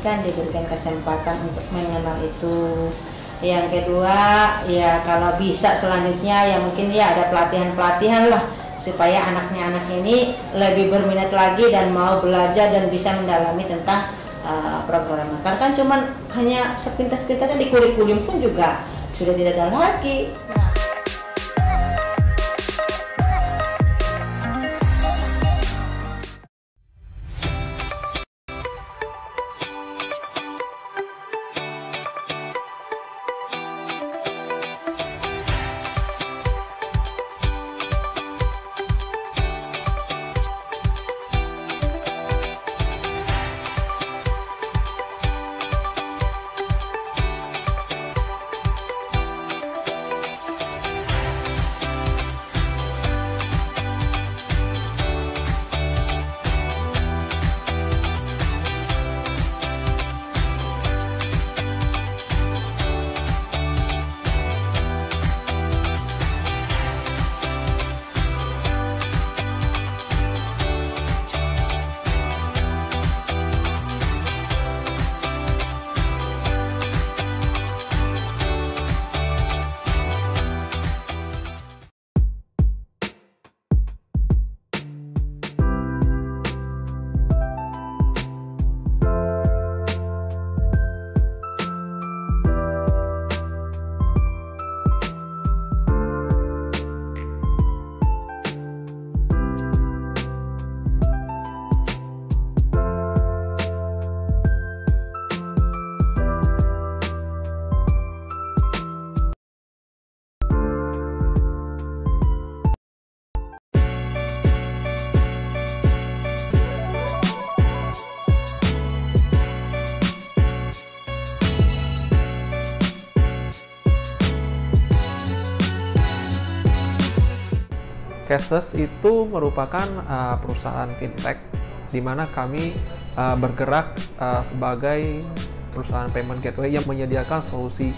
kan diberikan kesempatan untuk mengenal itu. Yang kedua ya kalau bisa selanjutnya ya mungkin ya ada pelatihan-pelatihan lah supaya anaknya anak ini lebih berminat lagi dan mau belajar dan bisa mendalami tentang uh, programmer. Karena kan cuman hanya sepintas-pintas di kurikulum pun juga sudah tidak ada lagi. Cashless itu merupakan uh, perusahaan fintech di mana kami uh, bergerak uh, sebagai perusahaan payment gateway yang menyediakan solusi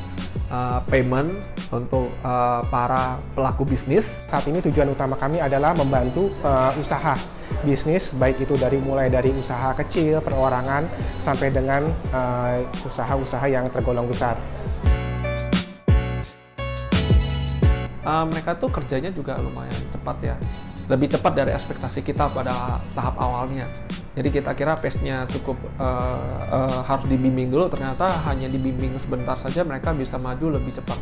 uh, payment untuk uh, para pelaku bisnis. Saat ini tujuan utama kami adalah membantu uh, usaha bisnis baik itu dari mulai dari usaha kecil perorangan sampai dengan usaha-usaha yang tergolong besar. uh, mereka tuh kerjanya juga lumayan cepat ya. Lebih cepat dari ekspektasi kita pada tahap awalnya. Jadi kita kira pace-nya cukup uh, uh, harus dibimbing dulu. Ternyata hanya dibimbing sebentar saja mereka bisa maju lebih cepat.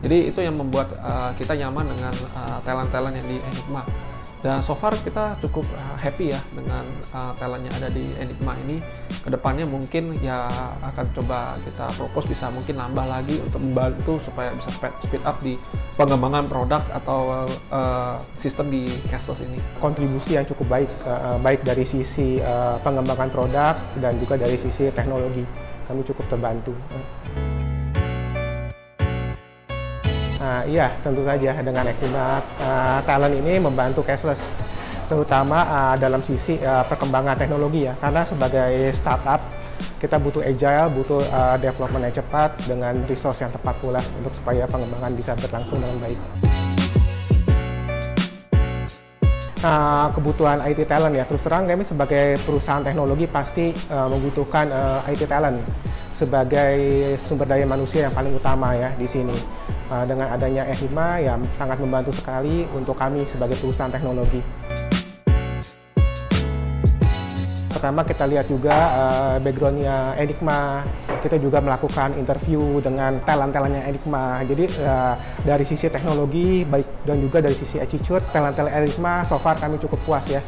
Jadi itu yang membuat uh, kita nyaman dengan uh, talent-talent yang di Enigma dan so far kita cukup uh, happy ya dengan uh, talent yang ada di Enigma ini. Ke depannya mungkin ya akan coba kita propose bisa mungkin nambah lagi untuk membantu supaya bisa speed up di pengembangan produk atau uh, sistem di cashless ini. Kontribusi yang cukup baik uh, baik dari sisi uh, pengembangan produk dan juga dari sisi teknologi. Kami cukup terbantu. Uh, iya, tentu saja dengan Equimat uh, talent ini membantu cashless, terutama uh, dalam sisi uh, perkembangan teknologi ya. Karena sebagai startup kita butuh agile, butuh uh, development yang cepat dengan resource yang tepat pula untuk supaya pengembangan bisa berlangsung dengan baik. Uh, kebutuhan IT talent ya, terus terang kami sebagai perusahaan teknologi pasti uh, membutuhkan uh, IT talent sebagai sumber daya manusia yang paling utama ya di sini. Uh, dengan adanya E5 ya sangat membantu sekali untuk kami sebagai perusahaan teknologi. Pertama kita lihat juga uh, backgroundnya Enigma, kita juga melakukan interview dengan talent-talentnya Enigma. Jadi uh, dari sisi teknologi baik dan juga dari sisi attitude, talent-talent Enigma so far kami cukup puas ya.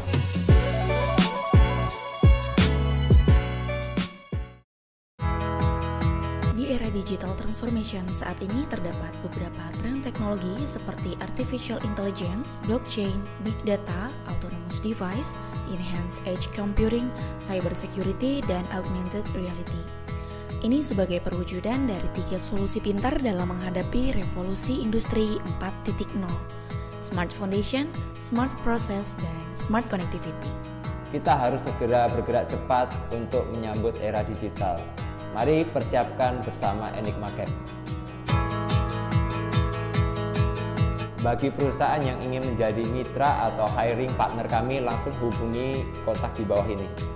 Transformation saat ini terdapat beberapa tren teknologi seperti artificial intelligence, blockchain, big data, autonomous device, enhanced edge computing, cyber security, dan augmented reality. Ini sebagai perwujudan dari tiga solusi pintar dalam menghadapi revolusi industri 4.0, Smart Foundation, Smart Process, dan Smart Connectivity. Kita harus segera bergerak cepat untuk menyambut era digital Mari persiapkan bersama Enigma Camp. Bagi perusahaan yang ingin menjadi mitra atau hiring partner kami, langsung hubungi kontak di bawah ini.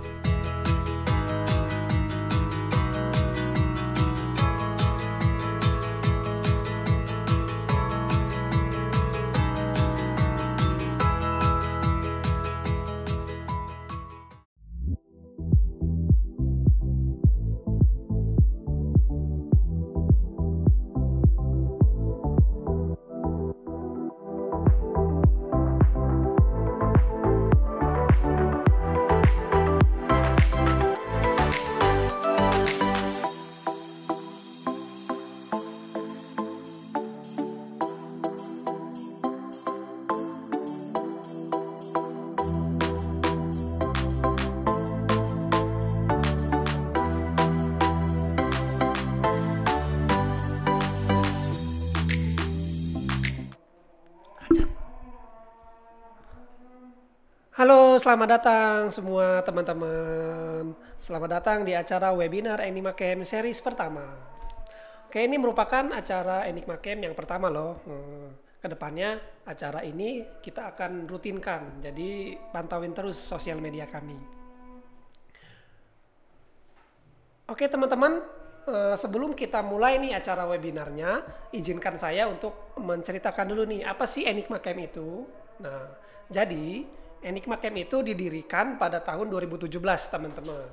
Selamat datang semua teman-teman. Selamat datang di acara webinar Enigma Camp series pertama. Oke, ini merupakan acara Enigma Camp yang pertama loh. Hmm, Ke depannya acara ini kita akan rutinkan, jadi pantauin terus sosial media kami. Oke teman-teman, eh, sebelum kita mulai nih acara webinarnya, izinkan saya untuk menceritakan dulu nih apa sih Enigma Camp itu. Nah, jadi Enigma Camp itu didirikan pada tahun 2017 teman-teman.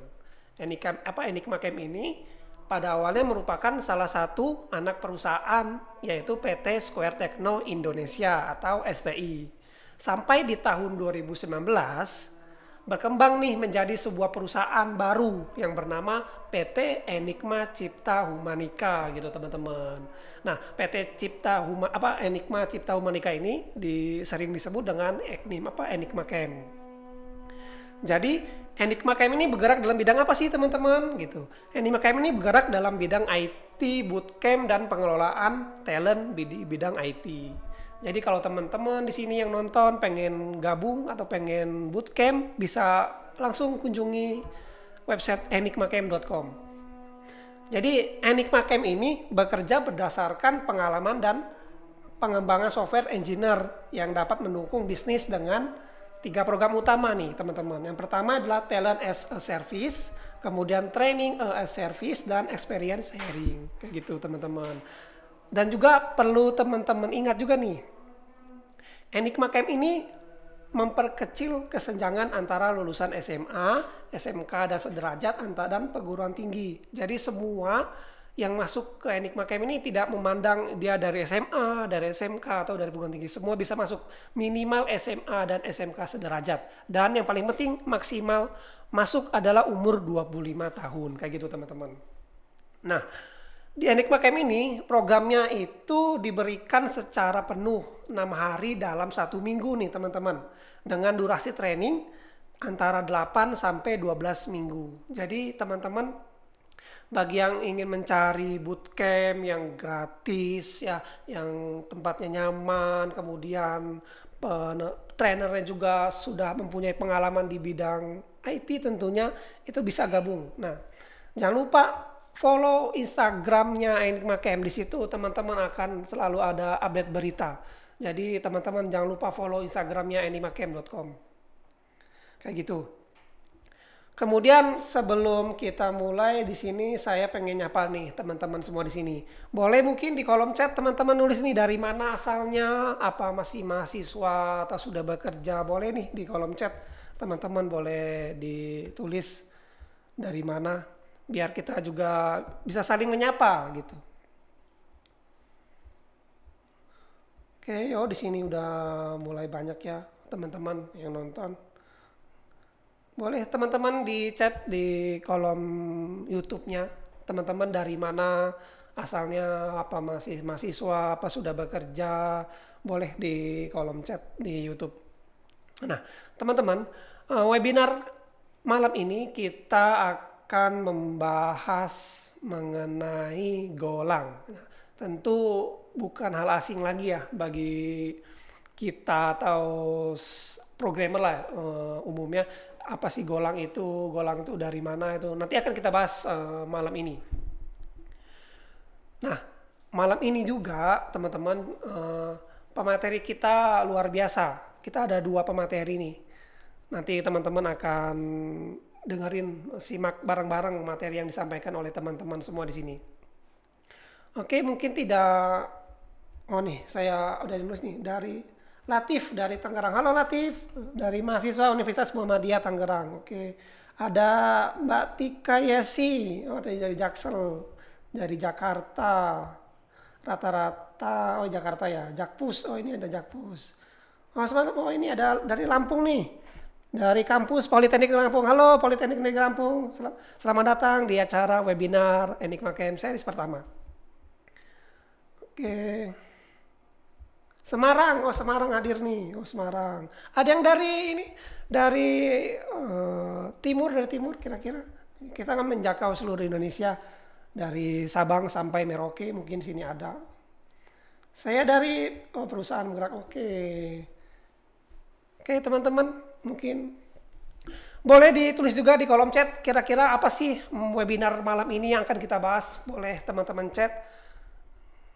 Enigma apa Enigma Camp ini pada awalnya merupakan salah satu anak perusahaan yaitu PT Square Techno Indonesia atau STI. Sampai di tahun 2019 berkembang nih menjadi sebuah perusahaan baru yang bernama PT Enigma Cipta Humanika gitu teman-teman. Nah, PT Cipta Huma apa Enigma Cipta Humanika ini di, sering disebut dengan Enigma apa Enigma Camp. Jadi Enigma Camp ini bergerak dalam bidang apa sih teman-teman gitu. Enigma Camp ini bergerak dalam bidang IT, bootcamp dan pengelolaan talent di bidang IT. Jadi kalau teman-teman di sini yang nonton pengen gabung atau pengen bootcamp bisa langsung kunjungi website enigmacamp.com. Jadi Enigma Camp ini bekerja berdasarkan pengalaman dan pengembangan software engineer yang dapat mendukung bisnis dengan tiga program utama nih teman-teman. Yang pertama adalah talent as a service, kemudian training as service dan experience sharing kayak gitu teman-teman. Dan juga perlu teman-teman ingat juga nih, Enigma Camp ini memperkecil kesenjangan antara lulusan SMA, SMK dan sederajat antara dan perguruan tinggi. Jadi semua yang masuk ke Enigma Camp ini tidak memandang dia dari SMA, dari SMK atau dari perguruan tinggi. Semua bisa masuk minimal SMA dan SMK sederajat. Dan yang paling penting maksimal masuk adalah umur 25 tahun. Kayak gitu teman-teman. Nah, di Enigma Camp ini programnya itu diberikan secara penuh 6 hari dalam satu minggu nih teman-teman. Dengan durasi training antara 8 sampai 12 minggu. Jadi teman-teman bagi yang ingin mencari bootcamp yang gratis ya, yang tempatnya nyaman, kemudian trainernya juga sudah mempunyai pengalaman di bidang IT tentunya itu bisa gabung. Nah, jangan lupa follow Instagramnya Enigma Camp di situ teman-teman akan selalu ada update berita. Jadi teman-teman jangan lupa follow Instagramnya enigmacamp.com. Kayak gitu. Kemudian sebelum kita mulai di sini saya pengen nyapa nih teman-teman semua di sini. Boleh mungkin di kolom chat teman-teman nulis nih dari mana asalnya, apa masih mahasiswa atau sudah bekerja. Boleh nih di kolom chat teman-teman boleh ditulis dari mana biar kita juga bisa saling menyapa gitu. Oke, oh di sini udah mulai banyak ya teman-teman yang nonton. Boleh teman-teman di chat di kolom YouTube-nya, teman-teman dari mana asalnya, apa masih mahasiswa, apa sudah bekerja, boleh di kolom chat di YouTube. Nah, teman-teman, eh, webinar malam ini kita akan akan membahas mengenai golang. Nah, tentu bukan hal asing lagi ya bagi kita atau programmer lah uh, umumnya. Apa sih golang itu? Golang itu dari mana itu? Nanti akan kita bahas uh, malam ini. Nah malam ini juga teman-teman uh, pemateri kita luar biasa. Kita ada dua pemateri nih. Nanti teman-teman akan dengerin simak bareng-bareng materi yang disampaikan oleh teman-teman semua di sini. Oke, mungkin tidak oh nih saya udah nulis nih dari Latif dari Tangerang. Halo Latif, dari mahasiswa Universitas Muhammadiyah Tangerang. Oke. Ada Mbak Tika Yesi, oh dari, dari Jaksel, dari Jakarta. Rata-rata, oh Jakarta ya, Jakpus. Oh ini ada Jakpus. Oh, semangat, oh ini ada dari Lampung nih dari kampus Politeknik Lampung. Halo Politeknik Lampung, selamat datang di acara webinar Enigma Camp series pertama. Oke. Semarang, oh Semarang hadir nih, oh Semarang. Ada yang dari ini, dari uh, timur, dari timur kira-kira. Kita akan menjangkau seluruh Indonesia dari Sabang sampai Merauke, mungkin sini ada. Saya dari oh, perusahaan gerak, oke. Oke teman-teman, mungkin Boleh ditulis juga di kolom chat kira-kira apa sih webinar malam ini yang akan kita bahas. Boleh teman-teman chat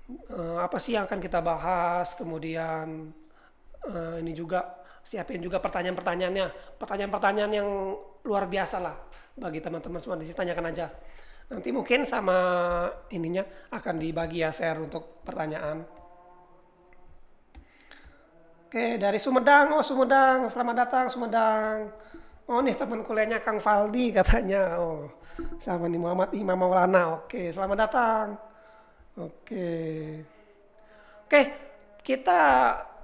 Eh, apa sih yang akan kita bahas. Kemudian eh, ini juga siapin juga pertanyaan-pertanyaannya. Pertanyaan-pertanyaan yang luar biasa lah bagi teman-teman semua. Di tanyakan aja. Nanti mungkin sama ininya akan dibagi ya share untuk pertanyaan. Oke, dari Sumedang. Oh, Sumedang. Selamat datang Sumedang. Oh, nih teman kuliahnya Kang Faldi katanya. Oh, sama nih Muhammad Imam Maulana. Oke, selamat datang. Oke. Oke, kita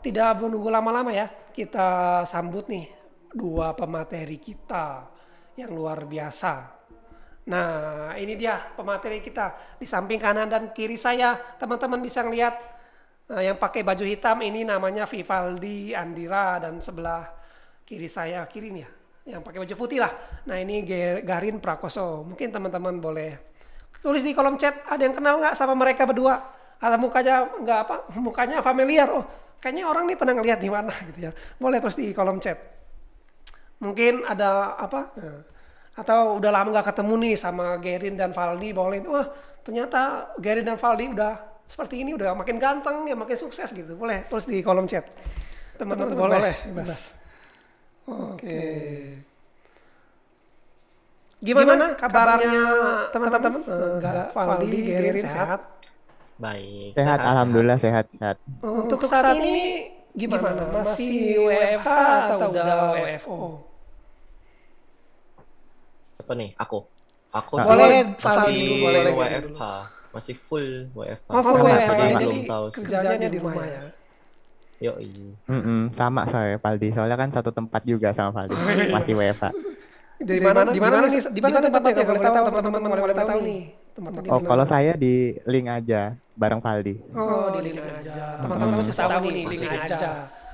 tidak menunggu lama-lama ya. Kita sambut nih dua pemateri kita yang luar biasa. Nah, ini dia pemateri kita. Di samping kanan dan kiri saya, teman-teman bisa ngeliat Nah, yang pakai baju hitam ini namanya Vivaldi Andira dan sebelah kiri saya kiri nih ya, yang pakai baju putih lah. Nah ini Garin Prakoso. Mungkin teman-teman boleh tulis di kolom chat. Ada yang kenal nggak sama mereka berdua? Atau mukanya nggak apa? Mukanya familiar. Oh kayaknya orang nih pernah ngeliat di mana gitu ya. Boleh tulis di kolom chat. Mungkin ada apa? Nah, atau udah lama nggak ketemu nih sama Gerin dan Valdi. Boleh. Wah ternyata Gerin dan Valdi udah seperti ini udah makin ganteng ya makin sukses gitu. Boleh tulis di kolom chat. Teman-teman boleh, boleh. oke. Gimana kabarnya teman-teman? Enggak. Valdi Gerin sehat? Baik. Sehat, alhamdulillah sehat, sehat. untuk saat ini gimana? masih WFH atau udah WFO Apa nih? Aku. Aku Boleh, sih masih boleh. WFH. Masih full WFH. Oh, full WFH belum tahu sih. kerjanya di rumah ya Yoi. Mm-mm, sama saya, Paldi. Soalnya kan satu tempat juga sama Paldi. Masih WFH. di mana di mana nih di mana tempatnya kalau boleh tahu teman-teman boleh tahu nih tempatnya Oh, di kalau mana? saya di link aja bareng Paldi. Oh, di link aja. Teman-teman pasti tahu nih, link aja.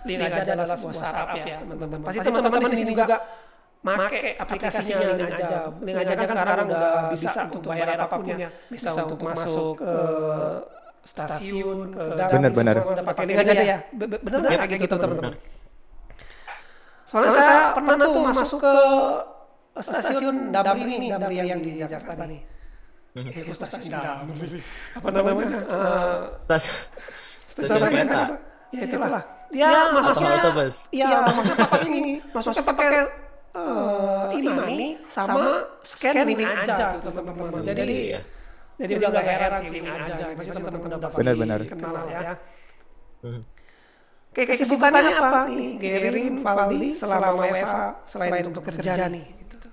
Link aja adalah sebuah startup ya, teman-teman. Pasti teman-teman di sini juga make aplikasinya link aja. Link aja kan sekarang udah bisa untuk bayar apa pun ya. Bisa untuk masuk ke stasiun, ke dam, Bener, bener. udah pakai link aja ya. Be- be- Bener nggak kayak gitu teman-teman? Soalnya saya pernah tuh masuk ke stasiun Damri nih, Damri yang di Jakarta nih. Eh, kok stasiun Damri. Apa namanya? Eh, Stasiun Stasiun stasiun kereta. apa? Ya itulah. Dia masuknya. Iya, masuknya pakai ini. Masuknya pakai eh imani sama scan link aja tuh teman-teman. Jadi Iya. jadi udah gak heran sih link aja. Pasti teman-teman udah pasti Benar-benar. kenal ya. Hmm. Oke, kesibukannya apa nih? Gerin, Valdi selama WFA selain untuk kerja nih. gitu.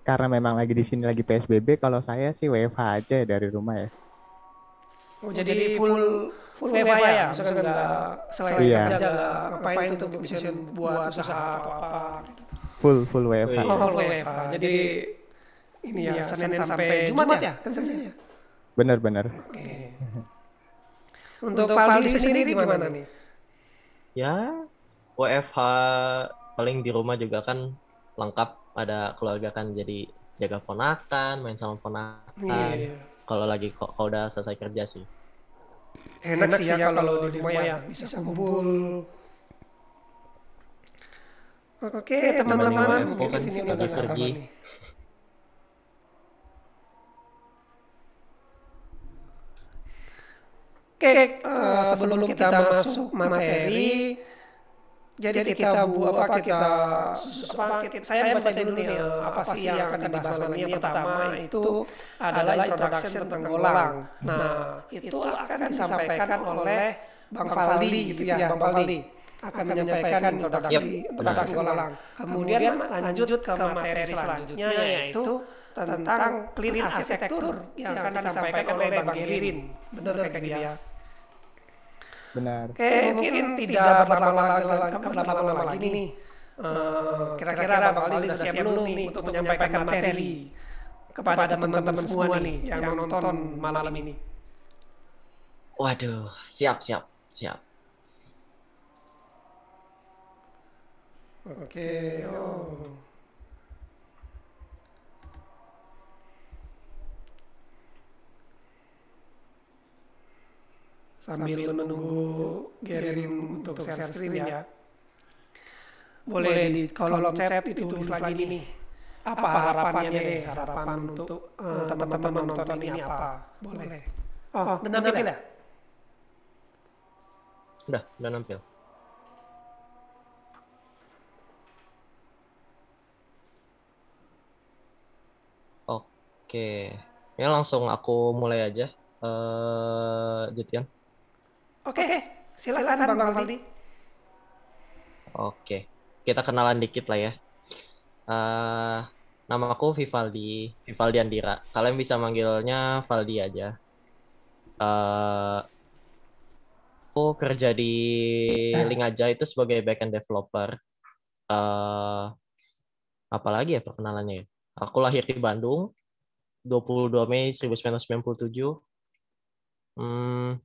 Karena memang lagi di sini lagi PSBB, kalau saya sih WFH aja ya dari rumah ya. Oh, jadi full full WFA ya? Misalkan nggak selain Iya. kerja nggak ngapain tuh misalnya buat usaha atau apa gitu. Full full WFH. Oh, full WFA. Jadi ini ya Senin sampai Jumat ya? Kan kerjanya. Bener-bener. Untuk Valdi sendiri gimana nih? Ya, WFH paling di rumah juga kan lengkap ada keluarga kan jadi jaga ponakan, main sama ponakan. Iya. Kalau lagi kok kalau udah selesai kerja sih. Enak sih ya kalau di rumah ya bisa kumpul. Oke, teman-teman, Namanya mungkin WFO kan di sini udah nggak sabar pergi. nih. Oke, eh, sebelum kita masuk materi, jadi kita buat apa kita, apa, kita- saya baca dulu nih apa sih yang akan dibahas malam ini. Yang pertama itu adalah introduction tentang golang. Nah, itu akan disampaikan oleh Bang Faldi gitu ya, Bang Faldi akan menyampaikan introduksi introduksi golang. Kemudian lanjut ke materi selanjutnya yaitu tentang clean arsitektur yang akan disampaikan oleh Bang Gerin. Benar kayak gitu ya. Benar. Oke, mungkin tidak berlama-lama lagi, nih. Eh, Kira-kira Bang Ali sudah siap belum nih untuk menyampaikan materi kepada teman-teman semua nih yang menonton malam ini. Waduh, siap siap siap. Oke, oh. Sambil menunggu Gerin untuk share screen ya. boleh di kolom chat itu tulis lagi nih. Apa harapannya deh, harapan untuk eh, teman-teman nonton ini apa? Boleh. Oh, udah nampil ya? Udah, udah nampil. Oke, ya langsung aku mulai aja. Eh, Jutian. Oke, silakan Bang Valdi. Oke, kita kenalan dikit lah ya. Eh, nama aku Vivaldi, Vivaldi Andira. Kalian bisa manggilnya Valdi aja. Eh, aku kerja di Link aja itu sebagai backend developer. Eh, apalagi ya perkenalannya ya. Aku lahir di Bandung, 22 Mei 1997. Hmm,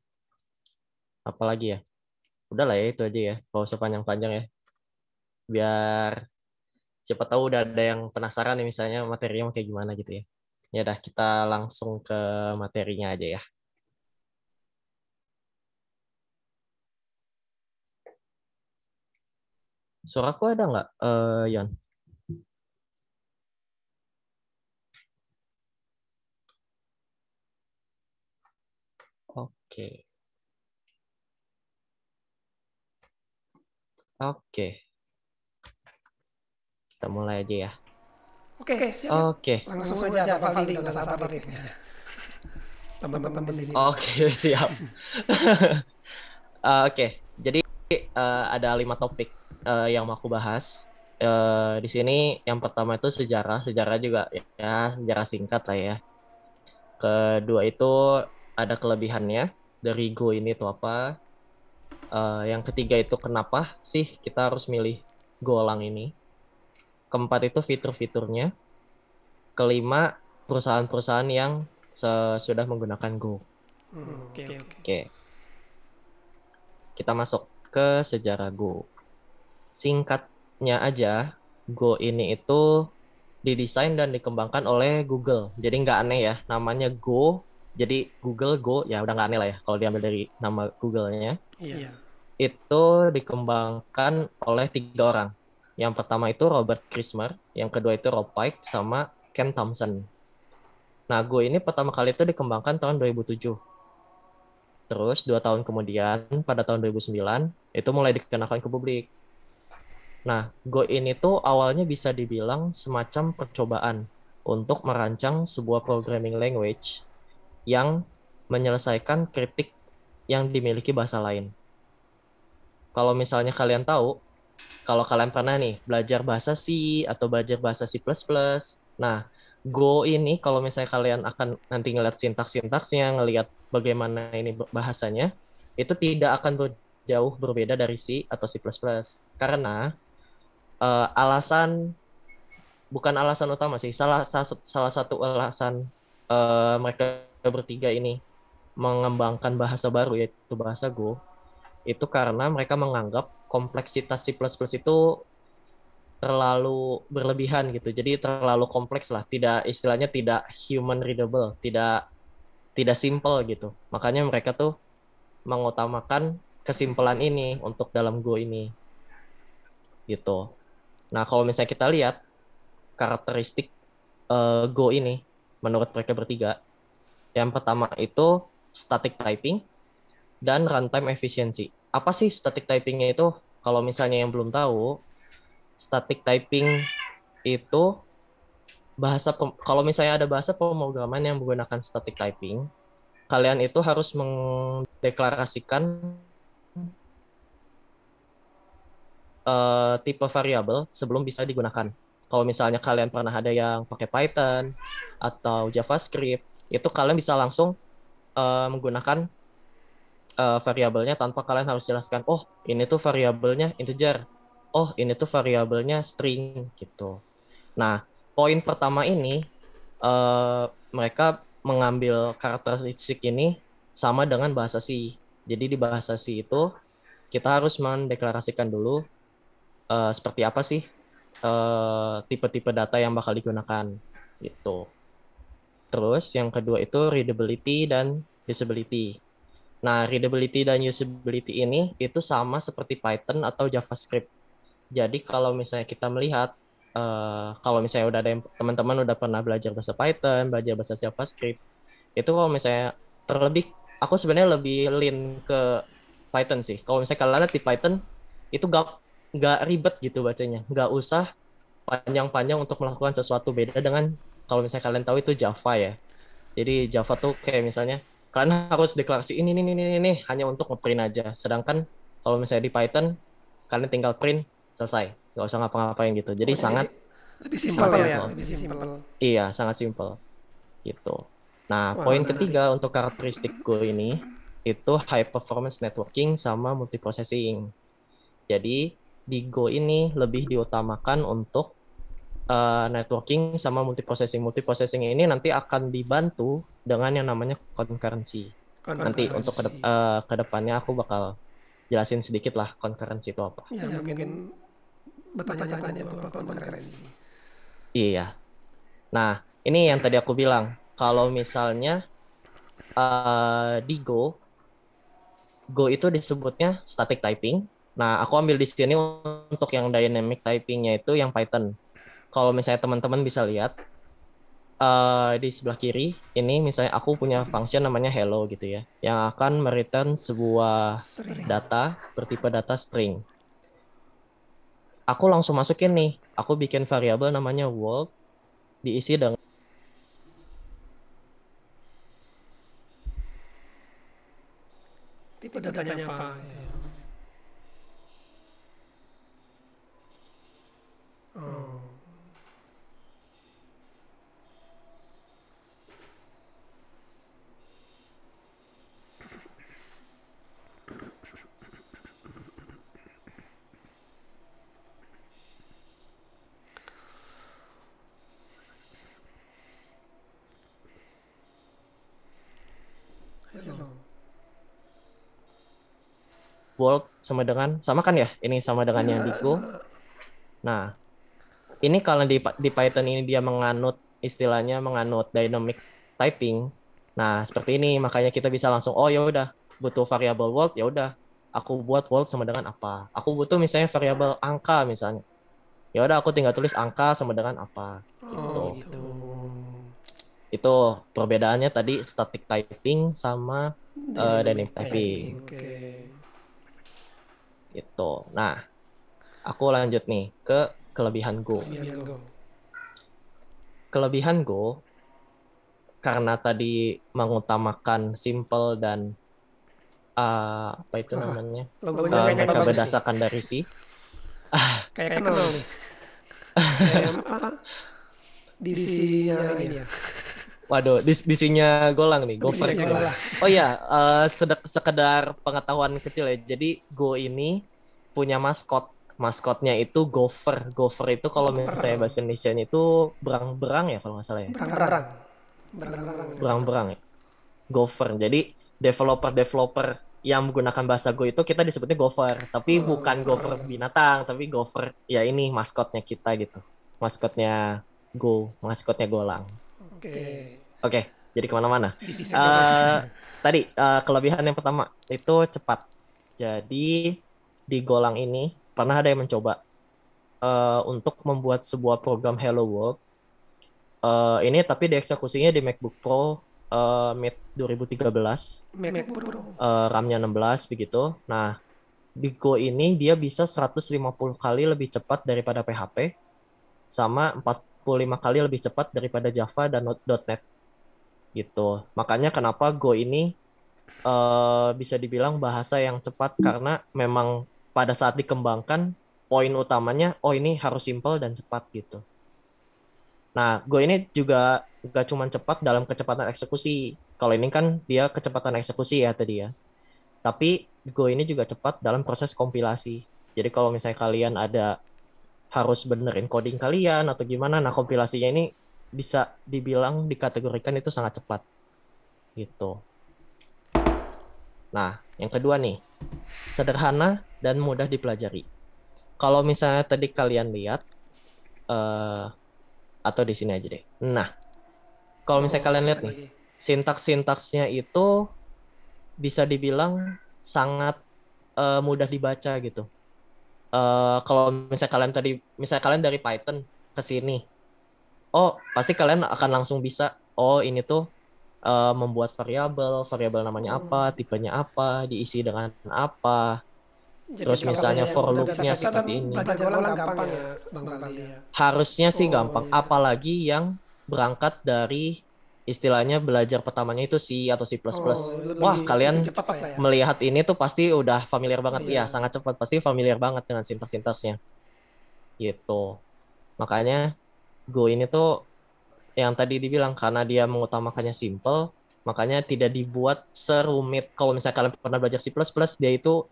apalagi ya? Udah lah ya itu aja ya. Gak usah panjang-panjang ya. Biar siapa tahu udah ada yang penasaran nih misalnya materinya kayak gimana gitu ya. Ya udah kita langsung ke materinya aja ya. Suaraku ada nggak, eh, Yon? Oke. Oke. Kita mulai aja ya. Oke, siap. Oke. Langsung aja Bang Valdi, udah sabar. Teman-teman di sini. Oke, siap. Eh, Oke, jadi eh, ada lima topik eh, yang mau aku bahas. Eh, di sini yang pertama itu sejarah, sejarah juga ya sejarah singkat lah ya. Kedua itu ada kelebihannya dari Go ini itu apa. Eh, yang ketiga itu kenapa sih kita harus milih Golang ini. Keempat itu fitur-fiturnya. Kelima perusahaan-perusahaan yang sudah menggunakan Go. Hmm, Oke, oke. Oke. Kita masuk ke sejarah Go. Singkatnya aja, Go ini itu didesain dan dikembangkan oleh Google. Jadi nggak aneh ya, namanya Go. Jadi Google Go, ya udah nggak aneh lah ya kalau diambil dari nama Google-nya. Iya. Itu dikembangkan oleh tiga orang. Yang pertama itu Robert Krismer, yang kedua itu Rob Pike, sama Ken Thompson. Nah, Go ini pertama kali itu dikembangkan tahun 2007. Terus dua tahun kemudian pada tahun 2009 itu mulai dikenalkan ke publik. Nah, Go ini tuh awalnya bisa dibilang semacam percobaan untuk merancang sebuah programming language yang menyelesaikan kritik yang dimiliki bahasa lain. Kalau misalnya kalian tahu, kalau kalian pernah nih belajar bahasa C atau belajar bahasa C++, nah Go ini kalau misalnya kalian akan nanti ngeliat sintaks-sintaksnya, ngelihat bagaimana ini bahasanya, itu tidak akan ber- jauh berbeda dari C atau C++. Karena eh, alasan bukan alasan utama sih, salah satu salah satu alasan eh, mereka bertiga ini mengembangkan bahasa baru yaitu bahasa Go itu karena mereka menganggap kompleksitas C++ itu terlalu berlebihan gitu. Jadi terlalu kompleks lah, tidak istilahnya tidak human readable, tidak tidak simple gitu. Makanya mereka tuh mengutamakan kesimpulan ini untuk dalam Go ini. Gitu. Nah, kalau misalnya kita lihat karakteristik eh, Go ini menurut mereka bertiga, yang pertama itu static typing dan runtime efficiency. Apa sih static typingnya itu? Kalau misalnya yang belum tahu, static typing itu bahasa kalau misalnya ada bahasa pemrograman yang menggunakan static typing, kalian itu harus mendeklarasikan eh, tipe variabel sebelum bisa digunakan. Kalau misalnya kalian pernah ada yang pakai Python atau JavaScript, itu kalian bisa langsung eh, menggunakan eh, variabelnya tanpa kalian harus jelaskan, oh ini tuh variabelnya integer, oh ini tuh variabelnya string gitu. Nah, poin pertama ini eh, mereka mengambil karakteristik ini sama dengan bahasa C. Jadi di bahasa C itu kita harus mendeklarasikan dulu eh, seperti apa sih tipe-tipe data yang bakal digunakan gitu. Terus yang kedua itu readability dan usability. Nah, readability dan usability ini itu sama seperti Python atau JavaScript. Jadi kalau misalnya kita melihat eh, kalau misalnya udah ada teman-teman udah pernah belajar bahasa Python, belajar bahasa JavaScript, itu kalau misalnya terlebih aku sebenarnya lebih lean ke Python sih. Kalau misalnya kalian lihat di Python itu gak nggak ribet gitu bacanya, nggak usah panjang-panjang untuk melakukan sesuatu beda dengan kalau misalnya kalian tahu itu Java ya. Jadi Java tuh kayak misalnya kalian harus deklarasi ini ini ini ini hanya untuk ngeprint aja. Sedangkan kalau misalnya di Python kalian tinggal print selesai, nggak usah ngapa-ngapain gitu. Jadi Oh, sangat Lebih simpel ya, Simple. lebih simpel. Iya, sangat simple. Gitu. Nah, Wah, poin ketiga untuk karakteristik Go ini itu high performance networking sama multiprocessing. Jadi di Go ini lebih diutamakan untuk uh, networking sama multiprocessing. Multiprocessing ini nanti akan dibantu dengan yang namanya concurrency. Nanti untuk ke uh, ke depannya aku bakal jelasin sedikit lah concurrency itu apa. ya, mungkin bertanya-tanya tuh apa konferensi. Iya. Nah, ini yang tadi aku bilang. Kalau misalnya eh, di Go, Go itu disebutnya static typing. Nah, aku ambil di sini untuk yang dynamic typingnya itu yang Python. Kalau misalnya teman-teman bisa lihat eh, di sebelah kiri, ini misalnya aku punya function namanya hello gitu ya, yang akan mereturn sebuah data bertipe data string. Aku langsung masukin nih, aku bikin variabel namanya world diisi dengan Tipe datanya apa? Oh. Hello. World sama dengan sama kan ya? Ini sama dengan yang di Go. Nah, ini kalau di di Python ini dia menganut istilahnya menganut dynamic typing. Nah, seperti ini makanya kita bisa langsung oh ya udah butuh variabel world ya udah aku buat world sama dengan apa. Aku butuh misalnya variabel angka misalnya. Ya udah aku tinggal tulis angka sama dengan apa. Oh, Gitu. gitu. Itu perbedaannya tadi static typing sama eh, dynamic typing. Oke. Gitu. Nah, aku lanjut nih ke kelebihan Go. Kelebihan Go karena tadi mengutamakan simple dan uh, apa itu Ah, namanya? Logonya Uh, mereka bagus sih. berdasarkan dari si Kayak kenal nih. Kayak apa? DC yang ini ya. Waduh, dis disinya golang nih, Go DC First. yang lah. Oh iya, eh, sedek- sekedar pengetahuan kecil ya. Jadi Go ini punya maskot. Maskotnya itu Gopher. Gopher itu kalau misalnya bahasa Indonesia itu berang-berang ya kalau nggak salah ya. Berang-berang. Berang-berang. Berang-berang ya. Gopher. Jadi developer-developer yang menggunakan bahasa Go itu kita disebutnya Gopher. Tapi Oh, bukan Gopher. Binatang, tapi Gopher ya ini maskotnya kita gitu. Maskotnya Go, maskotnya Golang. Oke. Oke, jadi ke mana-mana. Eh, tadi eh, kelebihan yang pertama itu cepat. Jadi di Golang ini pernah ada yang mencoba eh, untuk membuat sebuah program Hello World. Eh, ini tapi dieksekusinya di MacBook Pro eh, mid 2013, Mac Pro. eh, RAM-nya 16 begitu. Nah, di Go ini dia bisa 150 kali lebih cepat daripada PHP sama 45 kali lebih cepat daripada Java dan .NET gitu. Makanya kenapa Go ini eh, bisa dibilang bahasa yang cepat karena memang pada saat dikembangkan poin utamanya oh ini harus simple dan cepat gitu. Nah, Go ini juga gak cuma cepat dalam kecepatan eksekusi. Kalau ini kan dia kecepatan eksekusi ya tadi ya. Tapi Go ini juga cepat dalam proses kompilasi. Jadi kalau misalnya kalian ada harus benerin coding kalian atau gimana, nah kompilasinya ini bisa dibilang dikategorikan itu sangat cepat. Gitu. Nah, yang kedua nih, sederhana dan mudah dipelajari. Kalau misalnya tadi kalian lihat, eh atau di sini aja deh. Nah, kalau misalnya kalian lihat nih, sintaks-sintaksnya itu bisa dibilang sangat eh, mudah dibaca gitu. eh, kalau misalnya kalian tadi misalnya kalian dari Python ke sini oh pasti kalian akan langsung bisa oh ini tuh eh, membuat variabel variabel namanya apa tipenya apa diisi dengan apa Jadi Terus misalnya for loop-nya seperti ini. Belajar Golang gampang ya, Bang Bali ya. harusnya sih Oh, gampang iya. apalagi yang berangkat dari istilahnya belajar pertamanya itu C atau C++. Oh, lebih- Wah, kalian ya. melihat ini tuh pasti udah familiar banget. Iya. Iya, sangat cepat. Pasti familiar banget dengan sintaks-sintaksnya. Gitu. Makanya Go ini tuh yang tadi dibilang karena dia mengutamakannya simple, makanya tidak dibuat serumit. Kalau misalnya kalian pernah belajar C++, dia itu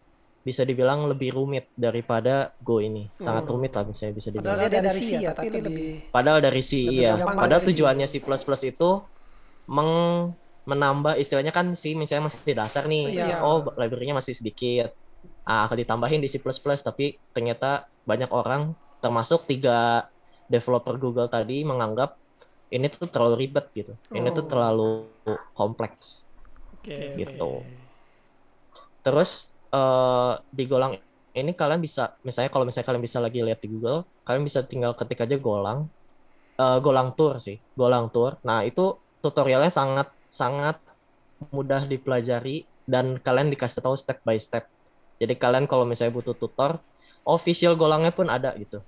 bisa dibilang lebih rumit daripada Go ini. Sangat Hmm. rumit lah bisa bisa dibilang. Padahal dia dari C ya, tapi lebih Padahal dari C Lebih iya. Padahal tujuannya C++ itu meng menambah istilahnya kan C misalnya masih di dasar nih. Iya. Oh, library-nya masih sedikit. Ah, akan ditambahin di C++ tapi ternyata banyak orang termasuk tiga developer Google tadi menganggap ini tuh terlalu ribet gitu. Ini tuh Oh. terlalu kompleks. Oke, gitu. Terus eh, di Golang ini kalian bisa, misalnya kalau misalnya kalian bisa lagi lihat di Google, kalian bisa tinggal ketik aja Golang, eh, Golang Tour sih, Golang Tour. Nah itu tutorialnya sangat sangat mudah dipelajari dan kalian dikasih tahu step by step. Jadi kalian kalau misalnya butuh tutor, official Golangnya pun ada gitu.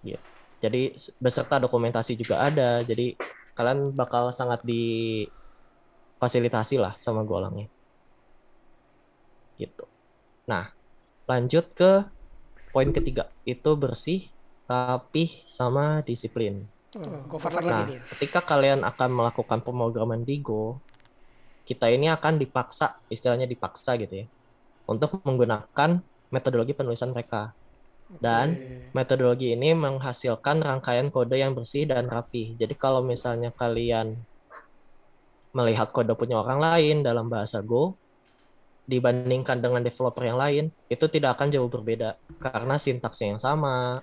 Iya. Jadi beserta dokumentasi juga ada. Jadi kalian bakal sangat difasilitasi lah sama Golangnya gitu. Nah, lanjut ke poin ketiga, itu bersih, rapih, sama disiplin. Forward Nah, lagi ketika kalian akan melakukan pemrograman di Go, kita ini akan dipaksa, istilahnya dipaksa gitu ya, untuk menggunakan metodologi penulisan mereka. Dan Oke. metodologi ini menghasilkan rangkaian kode yang bersih dan rapi. Jadi kalau misalnya kalian melihat kode punya orang lain dalam bahasa Go, dibandingkan dengan developer yang lain, itu tidak akan jauh berbeda karena sintaksnya yang sama.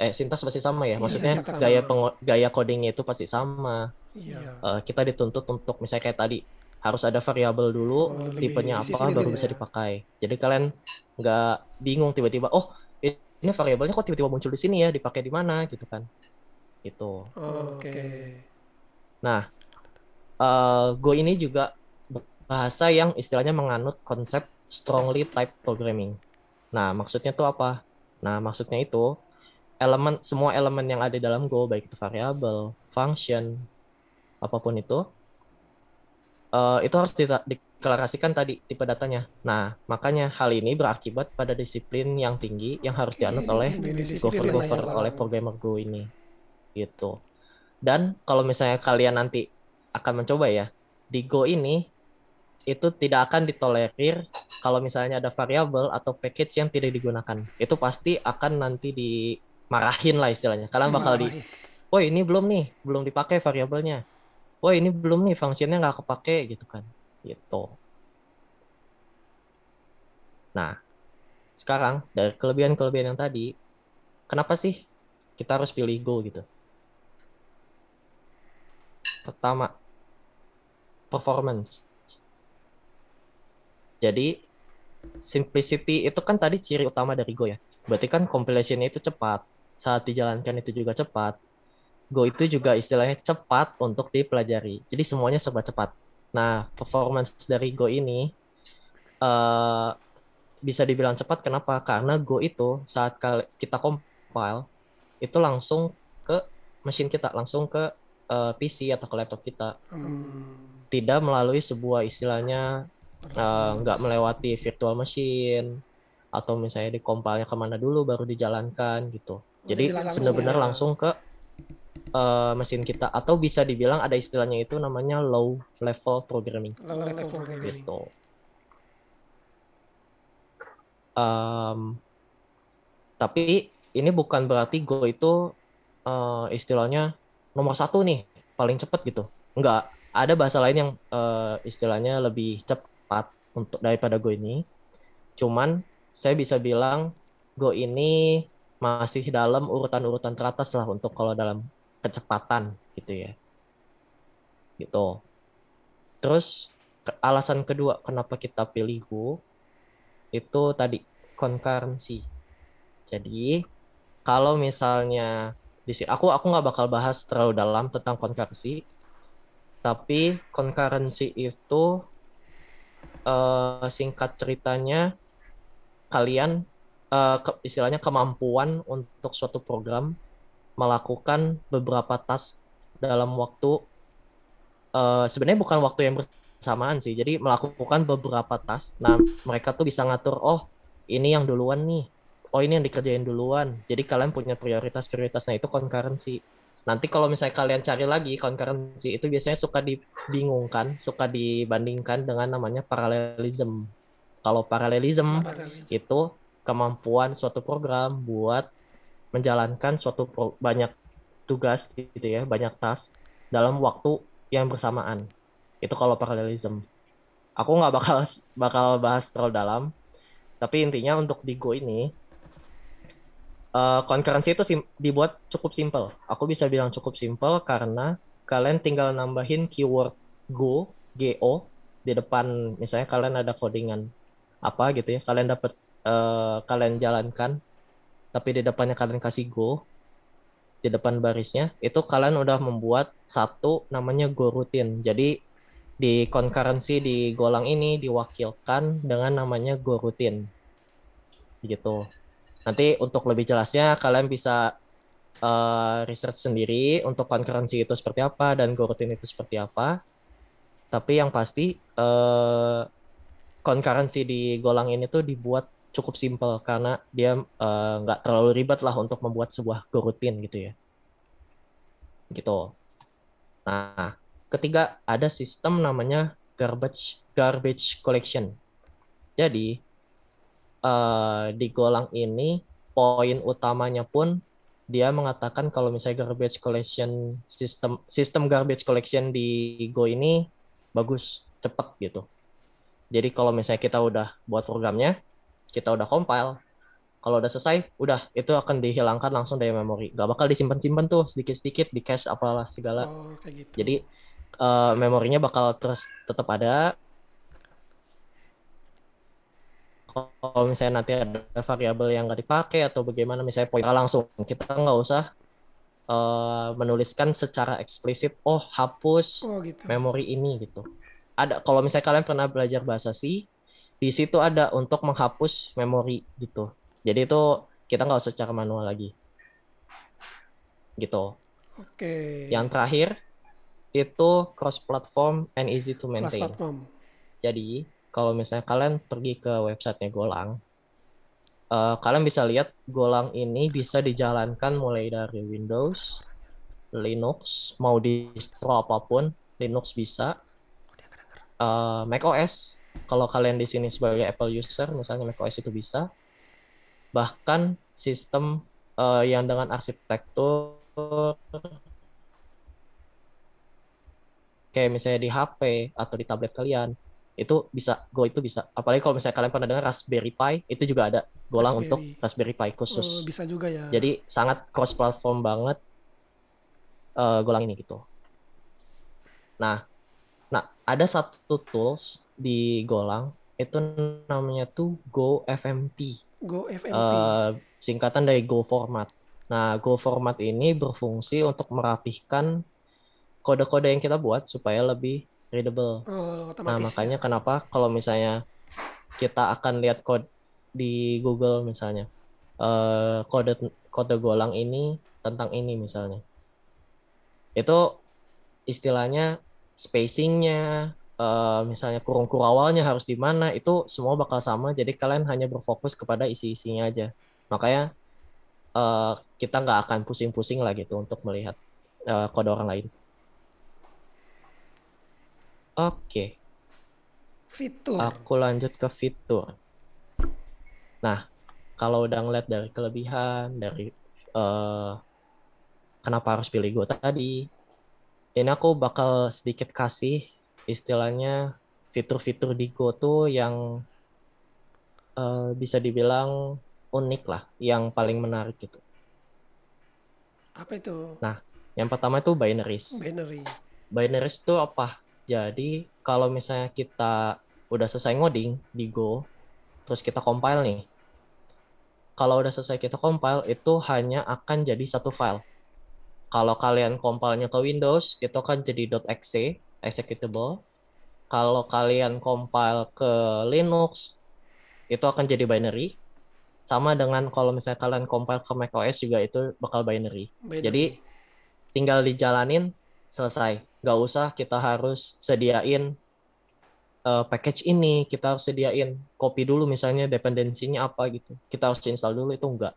Eh, sintaks pasti sama ya. Iya, Maksudnya sama. gaya pengo- gaya codingnya itu pasti sama. Iya. Eh, kita dituntut untuk misalnya kayak tadi harus ada variabel dulu, Oh, tipenya apa disiplin baru ya. bisa dipakai. Jadi kalian nggak bingung tiba-tiba, oh ini variabelnya kok tiba-tiba muncul di sini ya, dipakai di mana gitu kan? Gitu. Oke. Nah, eh, Go ini juga bahasa yang istilahnya menganut konsep strongly typed programming. Nah, maksudnya tuh apa? Nah, maksudnya itu elemen semua elemen yang ada di dalam Go, baik itu variabel, function, apa pun itu, eh, itu harus dita- deklarasikan tadi tipe datanya. Nah, makanya hal ini berakibat pada disiplin yang tinggi yang harus dianut oleh gover-gover ya, Bang. oleh programmer Go ini gitu. Dan kalau misalnya kalian nanti akan mencoba ya di Go ini itu tidak akan ditolerir kalau misalnya ada variabel atau package yang tidak digunakan. Itu pasti akan nanti dimarahin lah istilahnya. Kalian bakal di, oh ini belum nih, belum dipakai variabelnya. Oh ini belum nih, fungsinya nggak kepake gitu kan. Gitu. Nah, sekarang dari kelebihan-kelebihan yang tadi, kenapa sih kita harus pilih Go gitu? Pertama, performance. Jadi, simplicity itu kan tadi ciri utama dari Go ya. Berarti kan compilation itu cepat. Saat dijalankan itu juga cepat. Go itu juga istilahnya cepat untuk dipelajari. Jadi semuanya serba cepat. Nah, performance dari Go ini eh, bisa dibilang cepat. Kenapa? Karena Go itu saat kita compile itu langsung ke mesin kita, langsung ke eh, PC atau ke laptop kita. Hmm. Tidak melalui sebuah istilahnya eh, nggak melewati virtual machine atau misalnya di compile-nya ke mana dulu baru dijalankan gitu. Jadi Jadi langsung benar-benar ya. langsung ke eh, mesin kita atau bisa dibilang ada istilahnya itu namanya low level programming Low level programming. gitu. Em, tapi ini bukan berarti Go itu eh, istilahnya nomor satu nih paling cepat gitu. Enggak, ada bahasa lain yang eh, istilahnya lebih cepat untuk daripada Go ini. Cuman saya bisa bilang Go ini masih dalam urutan-urutan teratas lah untuk kalau dalam kecepatan gitu ya. Gitu. Terus alasan kedua kenapa kita pilih Go itu tadi concurrency. Jadi kalau misalnya di sini aku aku nggak bakal bahas terlalu dalam tentang concurrency, tapi concurrency itu eh, singkat ceritanya kalian eh, ke- istilahnya kemampuan untuk suatu program melakukan beberapa task dalam waktu eh, sebenarnya bukan waktu yang bersamaan sih. Jadi melakukan beberapa task. Nah, mereka tuh bisa ngatur, oh ini yang duluan nih. Oh ini yang dikerjain duluan. Jadi kalian punya prioritas-prioritas. Nah itu concurrency. Nanti kalau misalnya kalian cari lagi concurrency itu biasanya suka dibingungkan, suka dibandingkan dengan namanya parallelism. Kalau parallelism itu kemampuan suatu program buat menjalankan suatu pro- banyak tugas gitu ya, banyak task dalam waktu yang bersamaan. Itu kalau parallelism. Aku nggak bakal bakal bahas terlalu dalam, tapi intinya untuk di Go ini concurrency itu sim- dibuat cukup simple. Aku bisa bilang cukup simple karena kalian tinggal nambahin keyword Go, GO di depan misalnya kalian ada codingan apa gitu ya, kalian dapat eh, kalian jalankan tapi di depannya kalian kasih Go di depan barisnya itu kalian udah membuat satu namanya Go routine. Jadi di concurrency di golang ini diwakilkan dengan namanya Go routine. Gitu. Nanti untuk lebih jelasnya kalian bisa eh, research sendiri untuk concurrency itu seperti apa dan Go routine itu seperti apa. Tapi yang pasti eh, concurrency di golang ini tuh dibuat cukup simple karena dia eh, nggak terlalu ribet lah untuk membuat sebuah Go routine gitu ya. Gitu. Nah, ketiga ada sistem namanya garbage garbage collection. Jadi eh, di golang ini poin utamanya pun dia mengatakan kalau misalnya garbage collection sistem sistem garbage collection di Go ini bagus, cepat gitu. Jadi kalau misalnya kita udah buat programnya, kita udah compile, kalau udah selesai, udah itu akan dihilangkan langsung dari memori. Gak bakal disimpan-simpan tuh sedikit-sedikit di cache apalah segala. Oh, kayak gitu. Jadi eh, memorinya bakal terus tetap ada. Kalau misalnya nanti ada variabel yang nggak dipakai atau bagaimana, misalnya pointer langsung, kita nggak usah eh, menuliskan secara eksplisit, oh hapus Oh, gitu. memori ini gitu. Ada kalau misalnya kalian pernah belajar bahasa C, di situ ada untuk menghapus memori gitu. Jadi itu kita nggak usah secara manual lagi. Gitu. Oke. Yang terakhir itu cross platform and easy to maintain. platform. Jadi kalau misalnya kalian pergi ke websitenya Golang, eh, kalian bisa lihat Golang ini bisa dijalankan mulai dari Windows, Linux, mau distro apa pun, Linux bisa, eh, Mac OS. Kalau kalian di sini sebagai Apple user, misalnya Mac OS itu bisa. Bahkan sistem eh, yang dengan arsitektur kayak misalnya di HP atau di tablet kalian itu bisa Go itu bisa apalagi kalau misalnya kalian pernah dengar Raspberry Pi itu juga ada Golang Raspberry. untuk Raspberry Pi Oh, khusus bisa juga ya. jadi sangat cross platform banget eh, Golang ini gitu nah nah ada satu tools di Golang itu namanya tuh Go FMT Go FMP. eh, singkatan dari Go Format. Nah, Go Format ini berfungsi untuk merapihkan kode-kode yang kita buat supaya lebih readable. oh, Nah, otomatis. makanya kenapa kalau misalnya kita akan lihat kode di Google misalnya, eh, kode kode Golang ini tentang ini misalnya, itu istilahnya spacingnya, eh, misalnya kurung awalnya harus di mana, itu semua bakal sama. Jadi kalian hanya berfokus kepada isi-isinya aja. Makanya eh, kita nggak akan pusing-pusing lah gitu untuk melihat eh, kode orang lain. Oke. Fitur. Aku lanjut ke fitur. Nah, kalau udah ngeliat dari kelebihan, dari eh, kenapa harus pilih Go tadi, ini aku bakal sedikit kasih istilahnya fitur-fitur di Go tuh yang eh, bisa dibilang unik lah, yang paling menarik gitu. Apa itu? Nah, yang pertama itu binaries. Binary. Binaries itu apa? Jadi kalau misalnya kita udah selesai ngoding di Go, terus kita compile nih. kalau udah selesai kita compile itu hanya akan jadi satu file. Kalau kalian compile-nya ke Windows itu akan jadi .exe executable. Kalau kalian compile ke Linux itu akan jadi binary. Sama dengan kalau misalnya kalian compile ke macOS juga itu bakal binary. Beda. Jadi tinggal dijalanin selesai. Nggak usah kita harus sediain eh, package ini, kita harus sediain copy dulu misalnya dependensinya apa gitu. Kita harus install dulu itu enggak.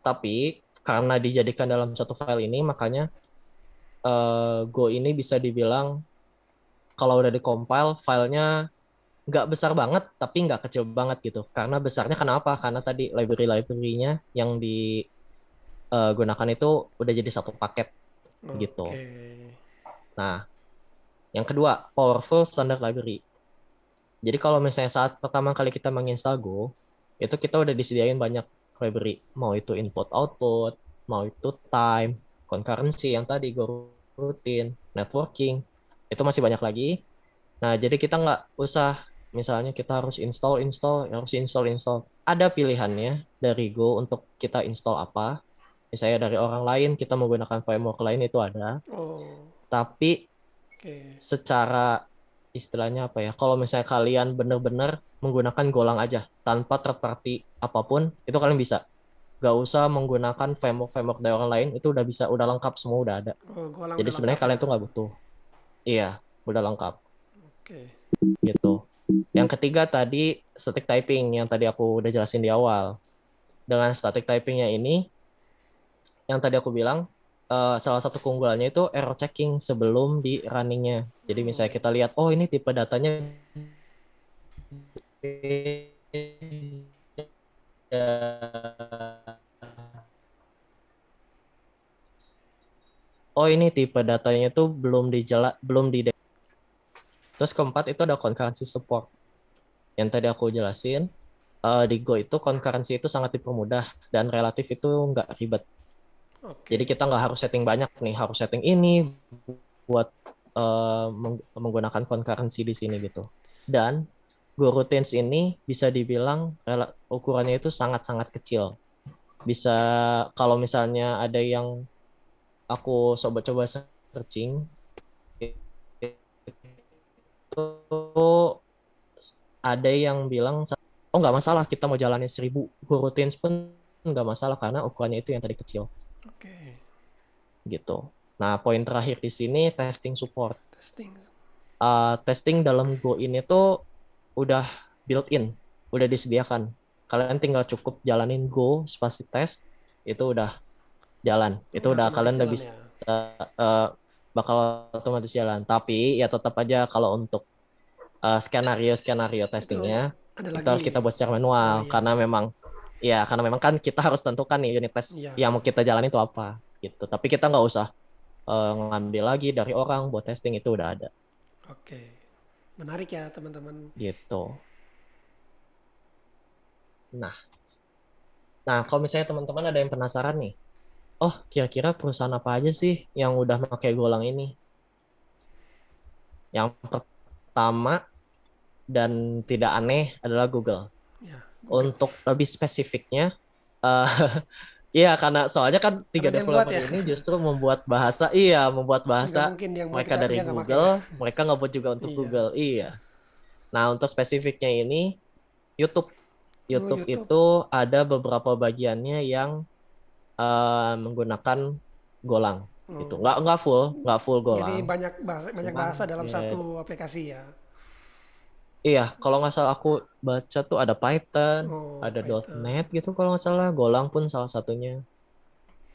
Tapi karena dijadikan dalam satu file ini makanya eh, Go ini bisa dibilang kalau udah di-compile filenya nggak besar banget tapi nggak kecil banget gitu. Karena besarnya kenapa? Karena tadi library-library-nya yang digunakan itu udah jadi satu paket gitu. Oke. Nah, yang kedua, powerful standard library. Jadi kalau misalnya saat pertama kali kita menginstal Go, itu kita udah disediain banyak library. Mau itu input output, mau itu time, concurrency yang tadi Go routine, networking, itu masih banyak lagi. Nah, jadi kita nggak usah misalnya kita harus install install harus install install. Ada pilihannya dari Go untuk kita install apa. Misalnya dari orang lain kita menggunakan framework lain itu ada. Oh, tapi oke. secara istilahnya apa ya kalau misalnya kalian benar-benar menggunakan Golang aja tanpa third party apa pun itu kalian bisa gak usah menggunakan framework framework dari orang lain itu udah bisa udah lengkap semua udah ada. Oh, gua jadi sebenarnya kalian tuh nggak butuh. Iya udah lengkap. Oke. gitu. Yang ketiga tadi static typing yang tadi aku udah jelasin di awal. Dengan static typingnya ini yang tadi aku bilang eh, salah satu keunggulannya itu error checking sebelum di runningnya. Jadi misalnya kita lihat oh ini tipe datanya oh ini tipe datanya tuh belum dijela belum di Terus keempat itu ada concurrency support. Yang tadi aku jelasin, eh, di Go itu concurrency itu sangat dipermudah dan relatif itu nggak ribet. Oke. Jadi kita nggak harus setting banyak nih, harus setting ini buat eh, meng- menggunakan concurrency di sini gitu. Dan Go Routines ini bisa dibilang ukurannya itu sangat-sangat kecil. Bisa kalau misalnya ada yang aku coba-coba searching itu ada yang bilang oh nggak masalah kita mau jalanin seribu routines pun nggak masalah karena ukurannya itu yang tadi kecil Oke. gitu. Nah poin terakhir di sini testing support. Testing. Uh, testing dalam Go ini tuh udah built in, udah disediakan. Kalian tinggal cukup jalanin Go spasi test itu udah jalan. Itu udah Otomatis kalian udah bisa ya. uh, bakal otomatis jalan. Tapi ya tetap aja kalau untuk uh, skenario skenario testingnya itu lagi. harus kita buat secara manual Oh, iya. karena memang ya karena memang kan kita harus tentukan nih unit test Iya. yang mau kita jalan itu apa gitu. Tapi kita nggak usah uh, ngambil lagi dari orang buat testing itu udah ada Oke. Menarik ya teman-teman. gitu. Nah, nah kalau misalnya teman-teman ada yang penasaran nih, oh kira-kira perusahaan apa aja sih yang udah pakai Golang ini? Yang pertama dan tidak aneh adalah Google. Ya. Untuk lebih spesifiknya, eh iya karena soalnya kan tiga Karena yang developer ya. ini justru membuat bahasa, iya membuat bahasa yang mereka kita- dari dia pakai. Google, mereka ngebuat juga untuk Iya. Google. Iya. Nah, untuk spesifiknya ini YouTube. YouTube, Oh, YouTube. itu ada beberapa bagiannya yang eh, menggunakan Golang gitu. Oh. Nggak nggak full, nggak full Jadi Golang. banyak bahasa banyak bahasa dalam ya. satu aplikasi ya. Iya, kalau nggak salah aku baca tuh ada Python, Oh, ada Python. .NET gitu kalau nggak salah. Golang pun salah satunya.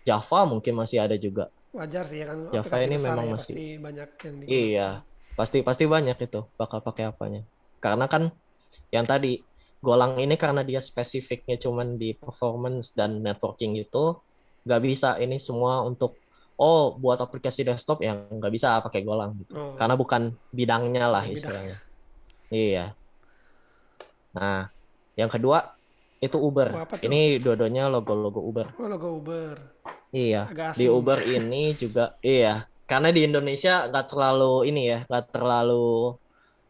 Java mungkin masih ada juga. Wajar sih ya kan. Java ini memang ya, masih- pasti banyak yang di Iya, pasti pasti banyak itu bakal pakai apanya. Karena kan yang tadi Golang ini karena dia spesifiknya cuman di performance dan networking gitu, nggak bisa ini semua untuk oh buat aplikasi desktop yang nggak bisa pakai Golang gitu. Oh. Karena bukan bidangnya lah Bidang. istilahnya. Iya. Nah, yang kedua itu Uber. Oh, apa tuh? Ini dua-duanya logo-logo Uber. Oh, logo Uber. Iya, di. Uber ini juga iya, karena di Indonesia nggak terlalu ini ya, nggak terlalu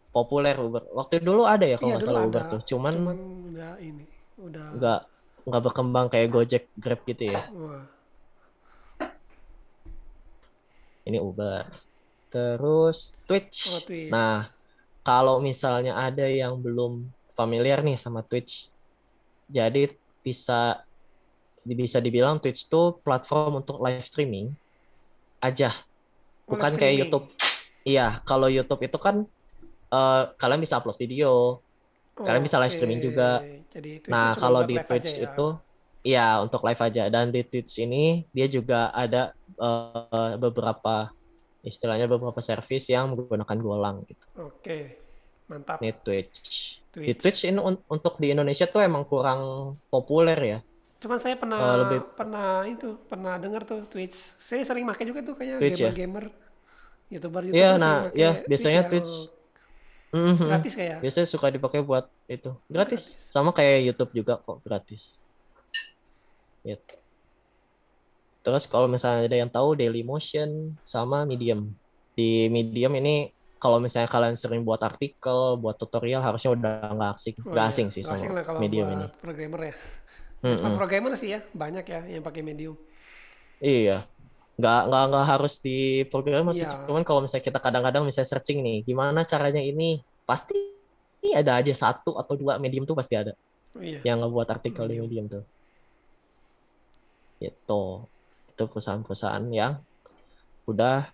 populer Uber. Waktu dulu ada ya kalau Iya, salah Uber ada. tuh, cuman, Cuman nggak ini. Udah. nggak nggak berkembang kayak Gojek, Grab gitu ya. Wah. Ini Uber. Terus Twitch. Oh, Twitch. Nah, kalau misalnya ada yang belum familiar nih sama Twitch, jadi bisa bisa dibilang Twitch tuh platform untuk live streaming aja, Oh, bukan kayak streaming. YouTube. Iya, kalau YouTube itu kan eh, kalian bisa upload video, kalian bisa live streaming juga. Jadi Twitch Nah, kalau di Twitch ya. itu, iya untuk live aja. Dan di Twitch ini dia juga ada eh, beberapa istilahnya beberapa service yang menggunakan golang gitu. Oke. Mantap. Ini Twitch. Di Twitch. Twitch ini un- untuk di Indonesia tuh emang kurang populer ya. Cuman saya pernah Eh, lebih- pernah itu pernah dengar tuh Twitch. Saya sering pakai juga tuh kayak Twitch ya? gamer-gamer. YouTuber YouTuber Iya, nah, ya biasanya ya. Twitch Oh, Mhm. gratis kayak. Biasanya suka dipakai buat itu. Gratis. Sama kayak YouTube juga kok gratis. Gitu. Terus kalau misalnya ada yang tahu Dailymotion sama Medium. Di Medium ini kalau misalnya kalian sering buat artikel, buat tutorial harusnya udah nggak asing, Oh, nggak iya. asing sih Nggak asing sama lah kalau Medium ini. programmer ya. Mm-mm. Cuma programmer sih ya, banyak ya yang pakai Medium. Iya. Nggak, nggak, nggak harus di program sih. Iya. Cuman kalau misalnya kita kadang-kadang misalnya searching nih, gimana caranya ini? Pasti ada aja satu atau dua medium tuh pasti ada Oh, iya. yang ngebuat artikel di medium tuh. Gitu. Itu perusahaan-perusahaan yang udah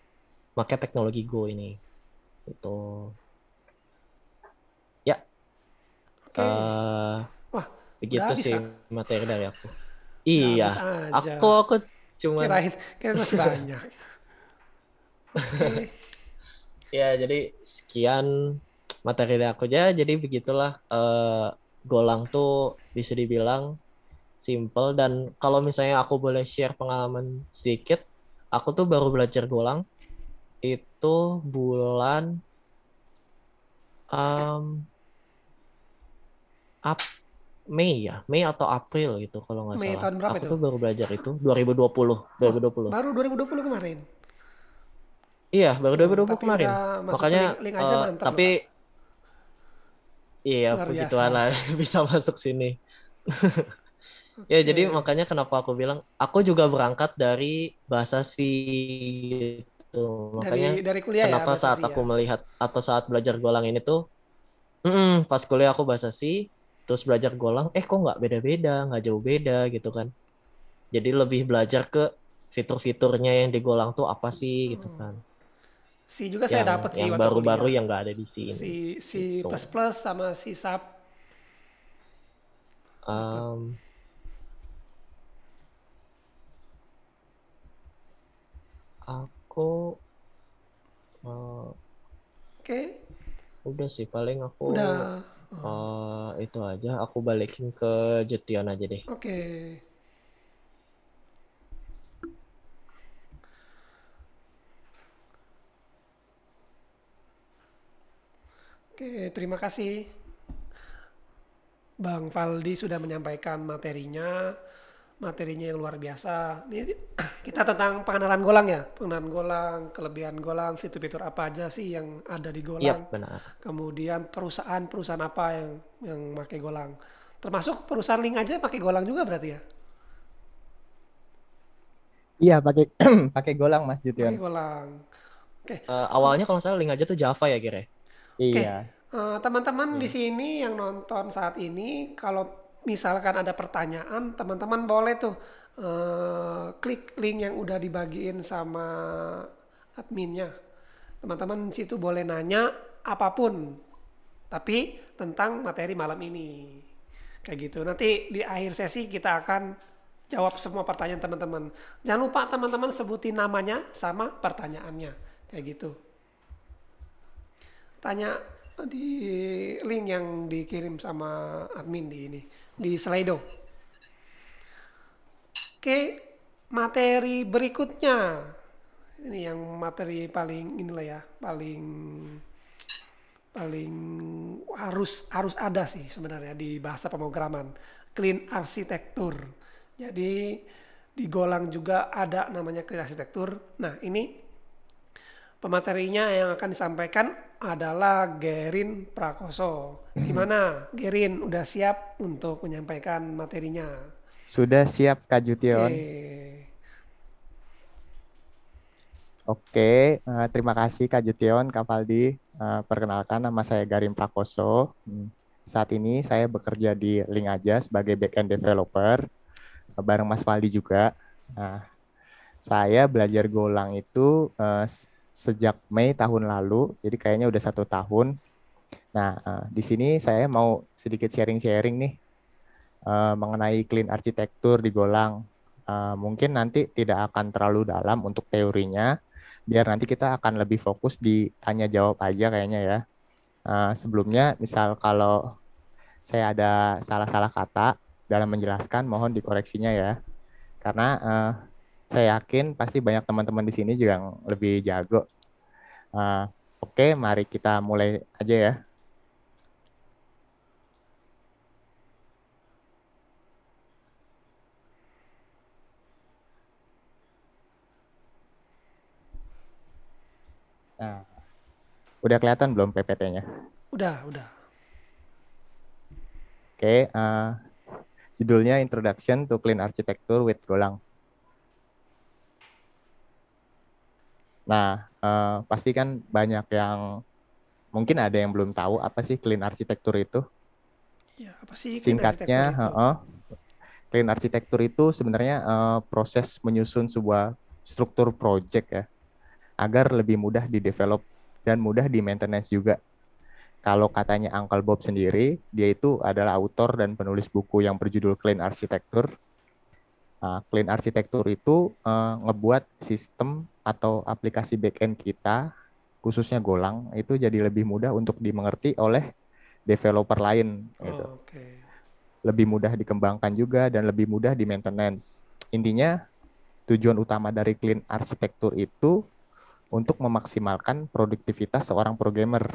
pakai teknologi Go ini. Itu. Ya. Oke. eh, Wah, begitu sih Kak? materi dari aku. Iya. Aku aku cuman kirain kirain masih banyak. Oke. Ya, jadi sekian materi dari aku aja. Jadi begitulah eh, Golang tuh bisa dibilang simple dan kalau misalnya aku boleh share pengalaman sedikit, aku tuh baru belajar Golang itu bulan um, Ap Mei ya, Mei atau April gitu kalau nggak Mei salah. tahun berapa aku itu? tuh baru belajar itu 2020, 2020. Baru 2020 kemarin. Iya, baru 2020 tapi kemarin. Makanya link- link aja eh, mantap tapi iya begituan lah bisa masuk sini. Ya, jadi makanya kenapa aku bilang aku juga berangkat dari bahasa si gitu. Makanya dari dari kuliah ya. kenapa bahasa saat sih aku ya. melihat atau saat belajar golang ini tuh mm-mm, pas kuliah aku bahasa si terus belajar golang eh kok nggak beda-beda, nggak jauh beda gitu kan. Jadi lebih belajar ke fitur-fiturnya yang di golang tuh apa sih gitu kan. Si juga saya yang dapat sih yang baru-baru yang nggak ada di sini. si si Gitu. plus plus sama si sub Um, aku eh, oke. udah sih paling aku udah. eh, itu aja. Aku balikin ke Jetion aja deh. oke. Oke, terima kasih. Bang Faldi sudah menyampaikan materinya, materinya yang luar biasa. Ini kita tentang pengenalan Golang ya, pengenalan Golang, kelebihan Golang, fitur-fitur apa aja sih yang ada di Golang. Iya benar. Kemudian perusahaan-perusahaan apa yang yang pakai Golang. Termasuk perusahaan link aja pakai Golang juga berarti ya? Iya pakai pakai golang Mas Pakai Jution. Golang. Oke, Eh, awalnya kalau salah link aja tuh Java ya kira. Iya. Eh, teman-teman di sini yang nonton saat ini, kalau misalkan ada pertanyaan, teman-teman boleh tuh eh, klik link yang udah dibagiin sama adminnya. Teman-teman situ boleh nanya apa pun, tapi tentang materi malam ini. Kayak gitu. Nanti di akhir sesi kita akan jawab semua pertanyaan teman-teman. Jangan lupa teman-teman sebutin namanya sama pertanyaannya. Kayak gitu tanya di link yang dikirim sama admin di ini di Slido. Oke, materi berikutnya. Ini yang materi paling inilah ya, paling paling harus harus ada sih sebenarnya di bahasa pemrograman. Clean arsitektur. Jadi di Golang juga ada namanya clean arsitektur. Nah, ini Pematerinya yang akan disampaikan adalah Gerin Prakoso. Di mana Gerin udah siap untuk menyampaikan materinya? Sudah siap Kak Jution? Oke. Oke, eh, terima kasih Kak Jution, Kak Faldi. Eh, perkenalkan nama saya Garim Prakoso. Hmm, Saat ini saya bekerja di Link aja sebagai backend developer eh, bareng Mas Faldi juga. Nah, saya belajar Golang itu s- sejak Mei tahun lalu, jadi kayaknya udah satu tahun. Nah, eh, di sini saya mau sedikit sharing-sharing nih eh, mengenai clean arsitektur di Golang. Eh, mungkin nanti tidak akan terlalu dalam untuk teorinya, biar nanti kita akan lebih fokus di tanya jawab aja kayaknya ya. Sebelumnya, misal kalau saya ada salah-salah kata dalam menjelaskan, mohon dikoreksinya ya. Karena eh, saya yakin pasti banyak teman-teman di sini juga yang lebih jago. Eh, oke, mari kita mulai aja ya. Nah, udah kelihatan belum PPT-nya? Udah, udah. Oke, eh, judulnya Introduction to Clean Architecture with Golang. Nah, eh, pasti kan banyak yang mungkin ada yang belum tahu apa sih clean architecture itu. Ya, apa sih clean Singkatnya, architecture itu? heeh, clean architecture itu sebenarnya eh, proses menyusun sebuah struktur project ya, agar lebih mudah di-develop dan mudah di-maintenance juga. Kalau katanya Uncle Bob sendiri, dia itu adalah autor dan penulis buku yang berjudul Clean Architecture. Nah, clean Architecture itu eh, ngebuat sistem atau aplikasi backend kita, khususnya Golang, itu jadi lebih mudah untuk dimengerti oleh developer lain. Gitu Oh, Oke. lebih mudah dikembangkan juga dan lebih mudah di maintenance. Intinya tujuan utama dari clean architecture itu untuk memaksimalkan produktivitas seorang programmer.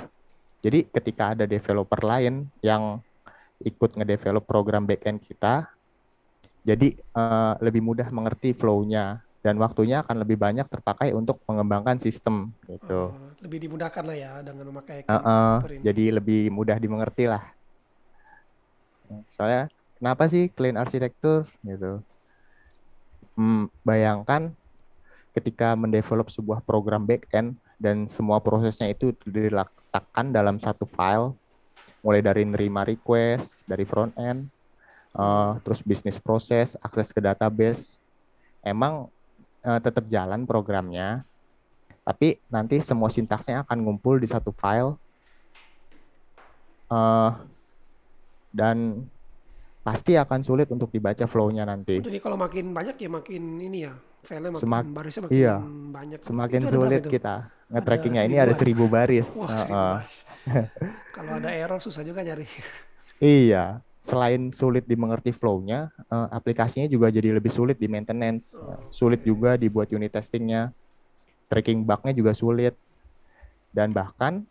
Jadi ketika ada developer lain yang ikut ngedevelop program backend kita, jadi eh, lebih mudah mengerti flow-nya dan waktunya akan lebih banyak terpakai untuk mengembangkan sistem gitu. Oh, lebih dimudahkan lah ya dengan memakai eh, architecture ini. jadi lebih mudah dimengerti lah. Soalnya kenapa sih clean architecture gitu? Hmm, bayangkan ketika mendevelop sebuah program backend dan semua prosesnya itu diletakkan dalam satu file, mulai dari nerima request dari front end, eh, terus bisnis proses, akses ke database, emang eh, tetap jalan programnya, tapi nanti semua sintaksnya akan ngumpul di satu file eh dan pasti akan sulit untuk dibaca flow-nya nanti. Jadi kalau makin banyak ya makin ini ya, filenya makin Semak- barisnya makin iya. banyak. Semakin Itu sulit kita nge-trackingnya ini ada seribu baris. Wah, seribu baris. Kalau ada error susah juga nyari. Iya, selain sulit dimengerti flow-nya, eh, aplikasinya juga jadi lebih sulit di maintenance. Oh, Sulit juga dibuat unit testingnya. Tracking bug-nya juga sulit. Dan bahkan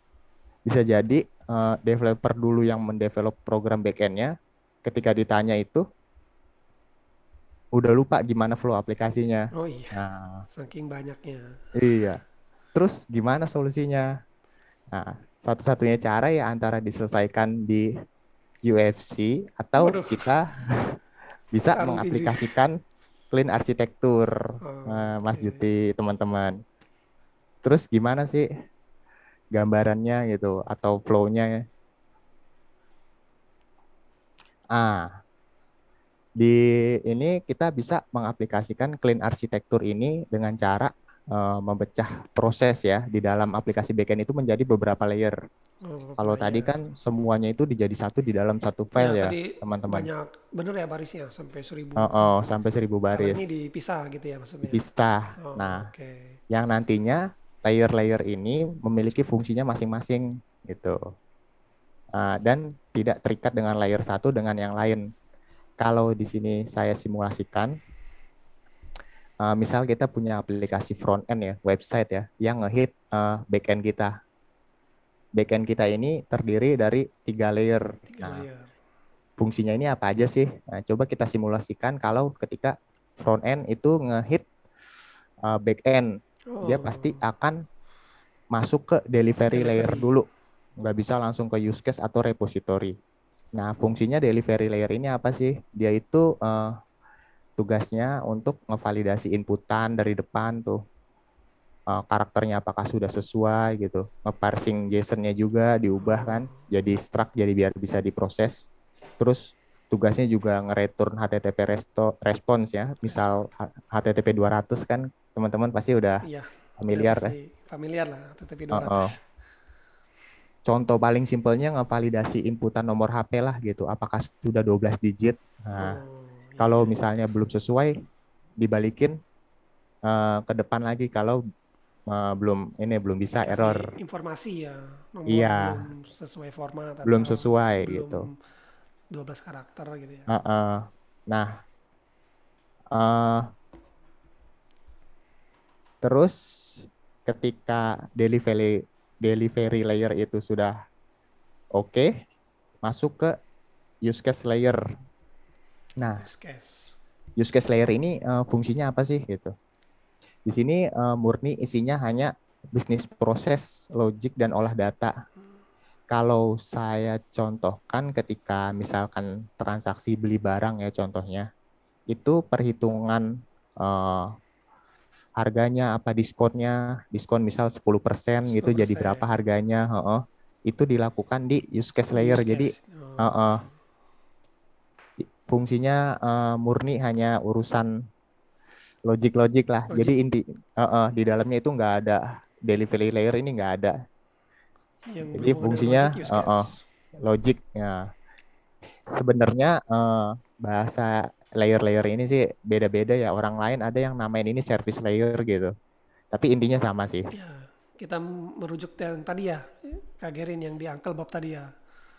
bisa jadi eh, developer dulu yang mendevelop program backend-nya, ketika ditanya itu, udah lupa gimana flow aplikasinya. Oh iya, Nah, saking banyaknya. Iya. Terus gimana solusinya? Nah, satu-satunya cara ya antara diselesaikan di UFC atau Waduh. kita bisa tinju. mengaplikasikan clean arsitektur, Oh, eh, Mas oke. Juti, teman-teman. Terus gimana sih gambarannya gitu atau flow-nya? Ah, di ini kita bisa mengaplikasikan clean arsitektur ini dengan cara eh, memecah proses ya di dalam aplikasi backend itu menjadi beberapa layer. Oh, Kalau iya. tadi kan semuanya itu dijadi satu di dalam satu Ya, file ya, tadi teman-teman. banyak, bener ya barisnya sampai seribu. Oh, oh, sampai seribu baris. ini dipisah gitu ya maksudnya. Dipisah. Oh, Nah, oke. yang nantinya layer-layer ini memiliki fungsinya masing-masing gitu. Ah, dan tidak terikat dengan layer satu dengan yang lain. Kalau di sini saya simulasikan, ah, misal kita punya aplikasi front end ya, website ya, yang ngehit ah, backend kita. Backend kita ini terdiri dari tiga layer. Tiga Nah, layer. fungsinya ini apa aja sih? Nah, coba kita simulasikan kalau ketika front end itu ngehit uh, back end, dia Oh, pasti akan masuk ke delivery, Delivery. layer dulu. Nggak bisa langsung ke use case atau repository. Nah, fungsinya delivery layer ini apa sih? Dia itu eh, tugasnya untuk ngevalidasi inputan dari depan tuh. Eh, karakternya apakah sudah sesuai gitu. Nge-parsing JSON-nya juga diubah kan. Jadi struct jadi biar bisa diproses. Terus tugasnya juga nge-return HTTP resto- response ya. Misal HTTP 200 kan teman-teman pasti udah Iya. familiar pasti Familiar lah, TTP Oh, 200. oh. Contoh paling simpelnya ngevalidasi inputan nomor HP lah gitu. Apakah sudah 12 digit? Nah, Oh. Kalau misalnya belum sesuai dibalikin eh, ke depan lagi kalau eh, belum ini belum bisa Kasih error. Informasi ya, nomor Iya. belum sesuai format. Belum sesuai belum gitu. 12 karakter gitu ya. Heeh. Nah, eh, terus ketika delivery delivery layer itu sudah oke, masuk ke use case layer. Nah, Use case. use case layer ini eh, fungsinya apa sih gitu? Di sini eh, murni isinya hanya bisnis proses, logik dan olah data. Kalau saya contohkan ketika misalkan transaksi beli barang ya contohnya, itu perhitungan eh, harganya apa diskonnya, diskon misal 10% gitu jadi 10%. berapa harganya, heeh. Itu dilakukan di use case layer. Use Jadi case. Oh. Fungsinya eh, murni hanya urusan logik-logik lah. Logik. Jadi inti heeh, di dalamnya itu nggak ada delivery layer ini nggak ada Yang jadi fungsinya, logic logik. Ya. Sebenarnya eh, bahasa layer-layer ini sih beda-beda ya. Orang lain ada yang namain ini service layer gitu. Tapi intinya sama sih. Ya, kita merujuk yang tadi ya, Kak Gerin yang di Uncle Bob tadi ya.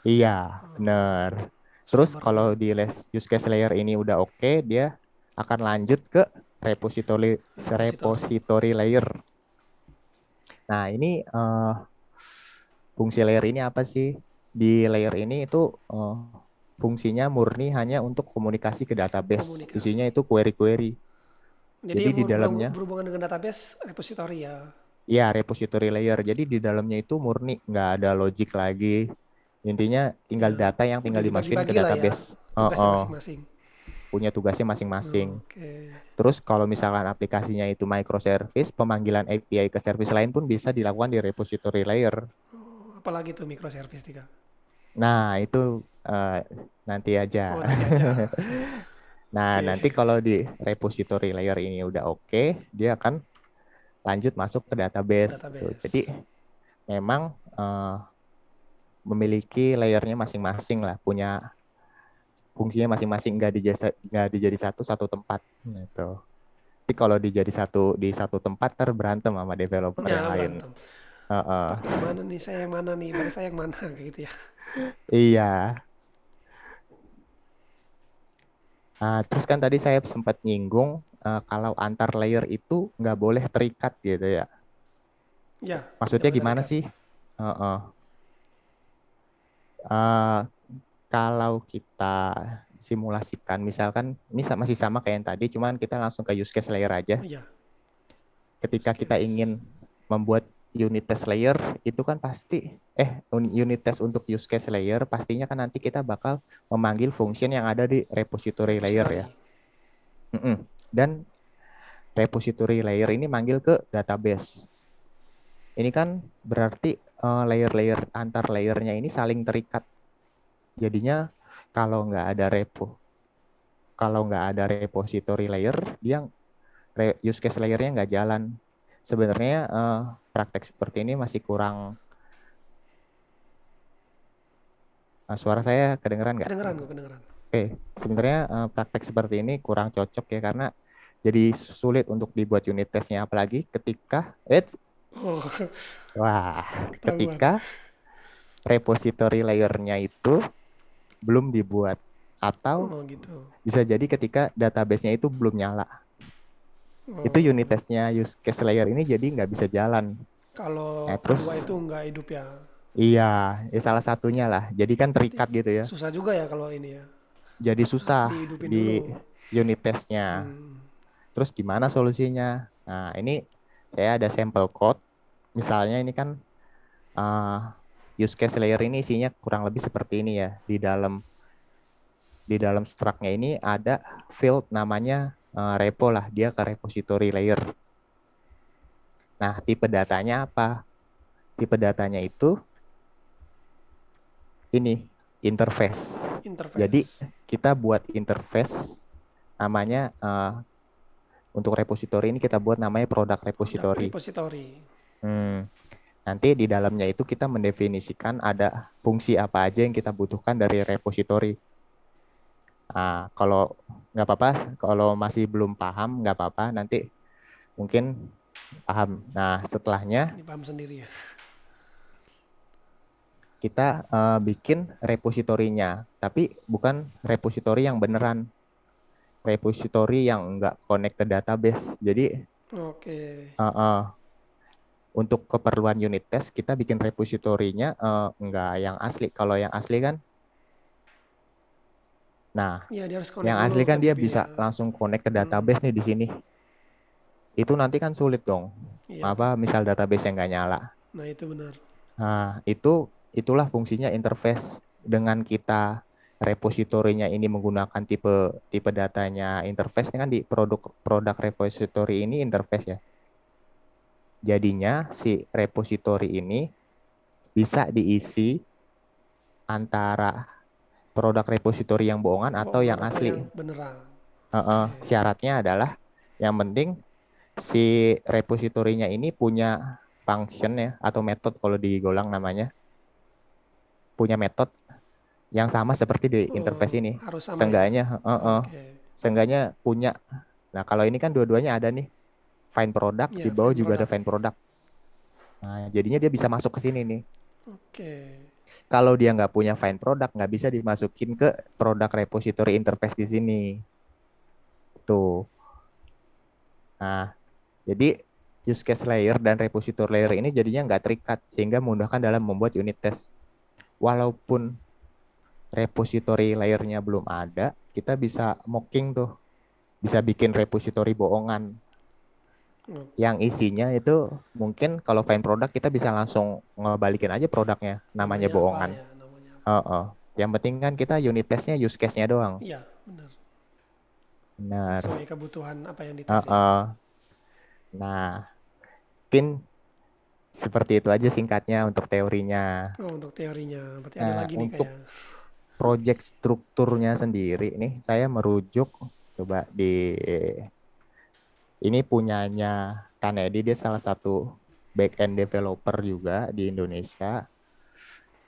Iya, bener. Terus kalau di les- use case layer ini udah oke, dia akan lanjut ke repository repository layer. Nah, ini eh, fungsi layer ini apa sih? Di layer ini itu eh, fungsinya murni hanya untuk komunikasi ke database. Komunikasi. Isinya itu query-query. Jadi, Jadi di dalamnya- berhubungan dengan database repository ya. Iya, repository layer. Jadi di dalamnya itu murni, nggak ada logic lagi. Intinya tinggal Ya, data yang tinggal dimasukin ke ya, database. Tugasnya Oh, oh. masing-masing. punya tugasnya masing-masing. Oke. Terus kalau misalkan aplikasinya itu microservice, pemanggilan API ke service lain pun bisa dilakukan di repository layer. Oh, apalagi tuh microservice Tika. Nah, itu eh, nanti aja. Oh, nanti aja. Nah, Oke. nanti kalau di repository layer ini udah oke, dia akan lanjut masuk ke database. Database. Jadi memang eh, memiliki layernya masing-masing lah, punya fungsinya masing-masing, nggak dijasa nggak dijadi satu satu tempat gitu. Tapi kalau dijadi satu di satu tempat ter berantem sama developer Ya, yang lain. berantem. Heeh. Pakai mana nih saya yang mana nih, mana saya yang mana kayak gitu ya. Iya. Nah, terus kan tadi saya sempat nyinggung eh, kalau antar layer itu nggak boleh terikat gitu ya. Ya. Maksudnya gimana terikat. sih? Heeh. Eh, kalau kita simulasikan, misalkan ini masih sama kayak yang tadi, cuman kita langsung ke use case layer aja. Oh, iya. Ketika Use kita case. ingin membuat unit test layer, itu kan pasti, eh uni- unit test untuk use case layer, pastinya kan nanti kita bakal memanggil function yang ada di repository layer ya. Mm-mm. Dan repository layer ini manggil ke database. Ini kan berarti eh, layer-layer antar layernya ini saling terikat. Jadinya kalau nggak ada repo, kalau nggak ada repository layer, dia use case layernya nggak jalan. Sebenarnya eh, praktek seperti ini masih kurang. Nah, suara saya kedengeran nggak? Kedengeran kok, kedengeran. Oke, sebenarnya eh, praktek seperti ini kurang cocok ya karena jadi sulit untuk dibuat unit testnya apalagi ketika eh Oh, wah Ketahuan. ketika repository layernya itu belum dibuat atau oh gitu. bisa jadi ketika database-nya itu belum nyala Oh, itu unit testnya use case layer ini jadi nggak bisa jalan Kalau Eh, terus- itu nggak hidup ya. iya ya salah satunya lah jadi kan terikat gitu ya Susah juga ya kalau ini ya. jadi susah di dulu. unit testnya Hmm. Terus gimana solusinya? Nah, ini saya ada sampel code misalnya ini kan uh, use case layer ini isinya kurang lebih seperti ini ya. Di dalam di dalam struct-nya ini ada field namanya uh, repo lah, dia ke repository layer. Nah, tipe datanya apa? Tipe datanya itu ini interface. Interface. Jadi kita buat interface namanya uh, untuk repository ini kita buat namanya product repository. Repository. Hmm. Nanti di dalamnya itu kita mendefinisikan ada fungsi apa aja yang kita butuhkan dari repository. Nah, kalau nggak apa-apa, kalau masih belum paham nggak apa-apa, nanti mungkin paham. Nah, setelahnya Ini paham sendiri ya. kita uh, bikin repositorinya, tapi bukan repository yang beneran. Repository yang nggak connect ke database. Jadi Oke. uh, uh, untuk keperluan unit test kita bikin repositorinya uh, nggak yang asli. Kalau yang asli kan, nah Ya, dia harus yang asli kan dia bisa ya. langsung connect ke database nih di sini. Itu nanti kan sulit dong. Iya. Apa misal database yang nggak nyala. Nah, itu benar. Nah, itu itulah fungsinya interface dengan kita repositorinya ini menggunakan tipe tipe datanya interface kan di produk produk repository ini interface ya. Jadinya si repository ini bisa diisi antara produk repository yang bohongan atau yang asli. yang beneran. Heeh, syaratnya adalah yang penting si repositorinya ini punya function ya atau metode kalau di Golang namanya punya metode yang sama seperti di Oh, interface ini. Harus sama. ya? Seenggaknya, heeh, Oke. seenggaknya punya. Nah kalau ini kan dua-duanya ada nih find product Iya, di bawah juga ada product. find product. Nah jadinya dia bisa masuk ke sini nih. Oke. Kalau dia nggak punya find product nggak bisa dimasukin ke product repository interface di sini. Tuh. Nah, jadi use case layer dan repository layer ini jadinya nggak terikat sehingga memudahkan dalam membuat unit test. Walaupun repository layernya belum ada, kita bisa mocking tuh. Bisa bikin repository bohongan Oh, yang isinya itu mungkin kalau find product kita bisa langsung ngebalikin aja produknya namanya apa bohongan. ya, namanya apa. Heeh. Yang penting kan kita unit testnya use case-nya doang. Iya, benar. Benar. Sesuai kebutuhan apa yang dites. ya. Heeh. Nah, mungkin seperti itu aja singkatnya untuk teorinya. Oh, untuk teorinya. Berarti ada Nah, lagi nih untuk- kayak. Project strukturnya sendiri nih saya merujuk coba di ini punyanya Kanedi dia salah satu back-end developer juga di Indonesia.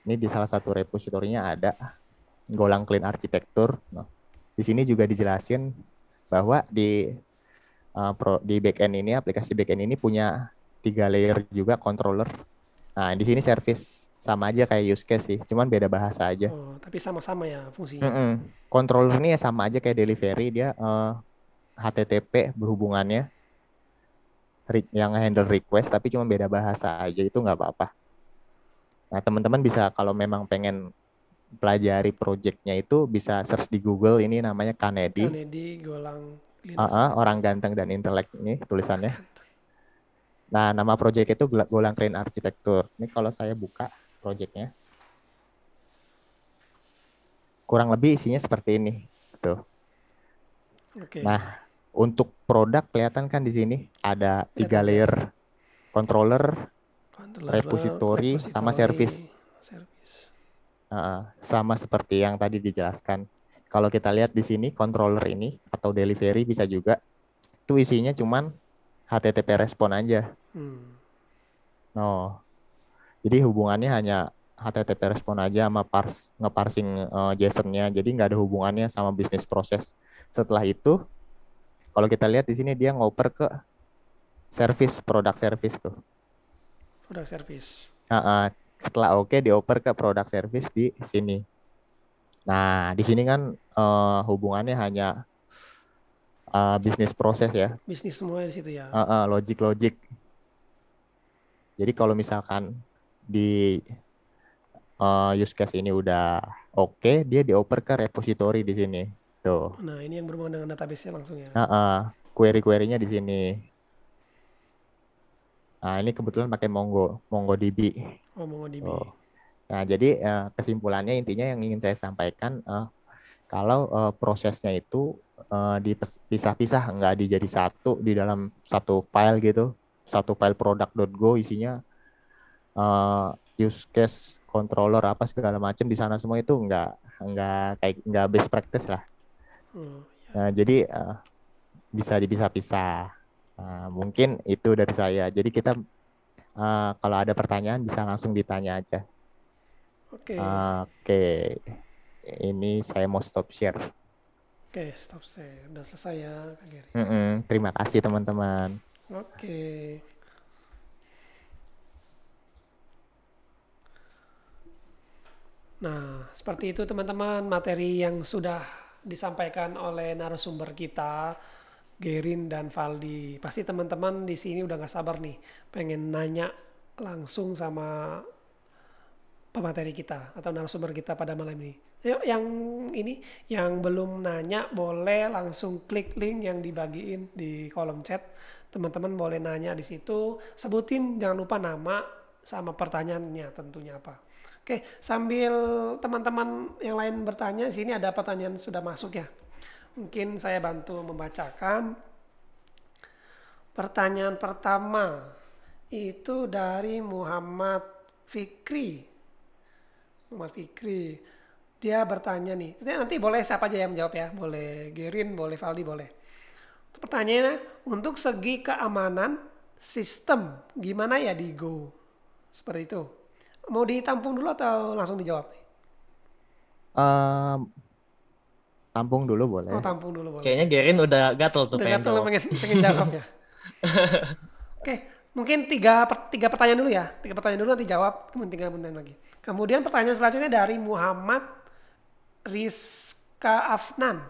Ini di salah satu repositorinya ada Golang Clean Architecture. Nah, di sini juga dijelasin bahwa di uh, pro, di back-end ini aplikasi back-end ini punya tiga layer juga controller. Nah, di sini service sama aja kayak use case sih, cuman beda bahasa aja. Oh, tapi sama-sama ya fungsinya. Mm-mm. Controller ini ya sama aja kayak delivery dia eh, HTTP berhubungannya yang handle request tapi cuma beda bahasa aja itu nggak apa-apa. Nah teman-teman bisa kalau memang pengen pelajari projectnya itu bisa search di Google ini namanya Kanedi. Kennedy, Golang. Ah, ah, orang ganteng dan intelek ini tulisannya. Nah nama project itu Gola- Golang Clean Architecture. Ini kalau saya buka projectnya. Kurang lebih isinya seperti ini. Tuh. Oke. Nah, untuk produk kelihatan kan di sini ada tiga layer controller, Controller, repository, sama service. service. uh, sama seperti yang tadi dijelaskan. Kalau kita lihat di sini controller ini atau delivery bisa juga itu isinya cuman HTTP respon aja. Hmm. No. Jadi hubungannya hanya HTTP respon aja sama parse ngeparsing uh, JSON-nya. Jadi nggak ada hubungannya sama bisnis proses. Setelah itu, kalau kita lihat di sini dia ngoper ke service, produk service tuh. Produk service. Ah, ah. setelah oke dioper ke produk service di sini. Nah, di sini kan eh, hubungannya hanya eh, bisnis proses ya, Bisnis semua di situ ya. Ah, ah, logic-logic. Jadi kalau misalkan di eh, use case ini udah oke, dia dioper ke repository di sini. Tuh. Nah, ini yang berhubungan dengan database-nya langsung ya. Ah, ah. query-querynya di sini. Nah, ini kebetulan pakai Mongo, MongoDB. Oh, MongoDB. Oh. Nah, jadi uh, kesimpulannya intinya yang ingin saya sampaikan, uh, kalau uh, prosesnya itu uh, dipisah-pisah, nggak dijadi satu di dalam satu file gitu, satu file product.go isinya uh, use case controller apa segala macam di sana semua itu nggak nggak kayak nggak best practice lah. Hmm, ya. Nah, jadi uh, bisa dipisah-pisah. Nah, mungkin itu dari saya. Jadi kita uh, kalau ada pertanyaan bisa langsung ditanya aja. Oke. Okay. Uh, Oke. Okay. Ini saya mau stop share. Oke, okay, stop share. Udah selesai ya, Kak Gary. Mm -mm. Terima kasih teman-teman. Oke. Okay. Nah, seperti itu teman-teman materi yang sudah disampaikan oleh narasumber kita, Gerin dan Valdi. Pasti teman-teman di sini udah gak sabar nih, pengen nanya langsung sama pemateri kita atau narasumber kita pada malam ini. Yuk, yang ini yang belum nanya boleh langsung klik link yang dibagiin di kolom chat. Teman-teman boleh nanya di situ. Sebutin jangan lupa nama sama pertanyaannya tentunya apa. Oke, sambil teman-teman yang lain bertanya, di sini ada pertanyaan sudah masuk ya. Mungkin saya bantu membacakan. Pertanyaan pertama itu dari Muhammad Fikri. Muhammad Fikri. Dia bertanya nih, nanti boleh siapa aja yang menjawab ya. Boleh Gerin, boleh Valdi, boleh. Pertanyaannya, untuk segi keamanan sistem, gimana ya di Go? Seperti itu. Mau ditampung dulu atau langsung dijawab Um, tampung dulu boleh. Oh, tampung dulu boleh. Kayaknya Gerin udah gatel tuh udah pengen gatel pengen, pengen jawab ya. Oke, mungkin tiga, tiga pertanyaan dulu ya. Tiga pertanyaan dulu nanti jawab, kemudian tiga pertanyaan lagi. Kemudian pertanyaan selanjutnya dari Muhammad Rizka Afnan.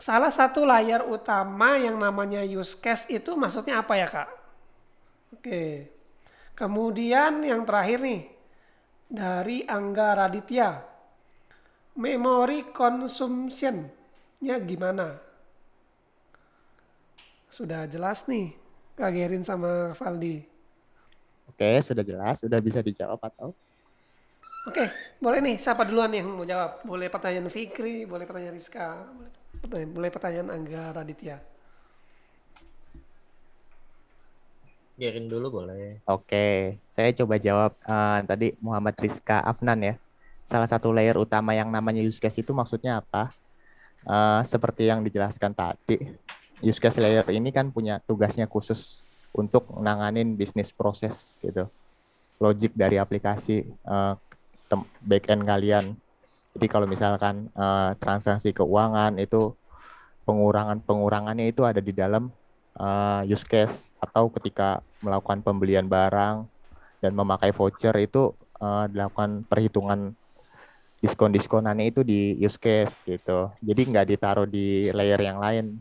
Salah satu layar utama yang namanya use case itu maksudnya apa ya kak? Oke. Kemudian yang terakhir nih dari Angga Raditya. Memory consumption-nya gimana? Sudah jelas nih Kak Gerin sama Valdi. Oke, sudah jelas, sudah bisa dijawab atau? Oke, boleh nih siapa duluan yang mau jawab? Boleh pertanyaan Fikri, boleh pertanyaan Rizka, boleh pertanyaan Angga Raditya. Gerin dulu boleh. Oke, saya coba jawab uh, tadi Muhammad Rizka Afnan ya. Salah satu layer utama yang namanya use case itu maksudnya apa? Uh, seperti yang dijelaskan tadi, use case layer ini kan punya tugasnya khusus untuk nanganin bisnis proses gitu. Logic dari aplikasi uh, backend kalian. Jadi kalau misalkan uh, transaksi keuangan itu pengurangan-pengurangannya itu ada di dalam uh, use case atau ketika melakukan pembelian barang dan memakai voucher itu uh, dilakukan perhitungan diskon-diskonannya itu di use case gitu. Jadi nggak ditaruh di layer yang lain,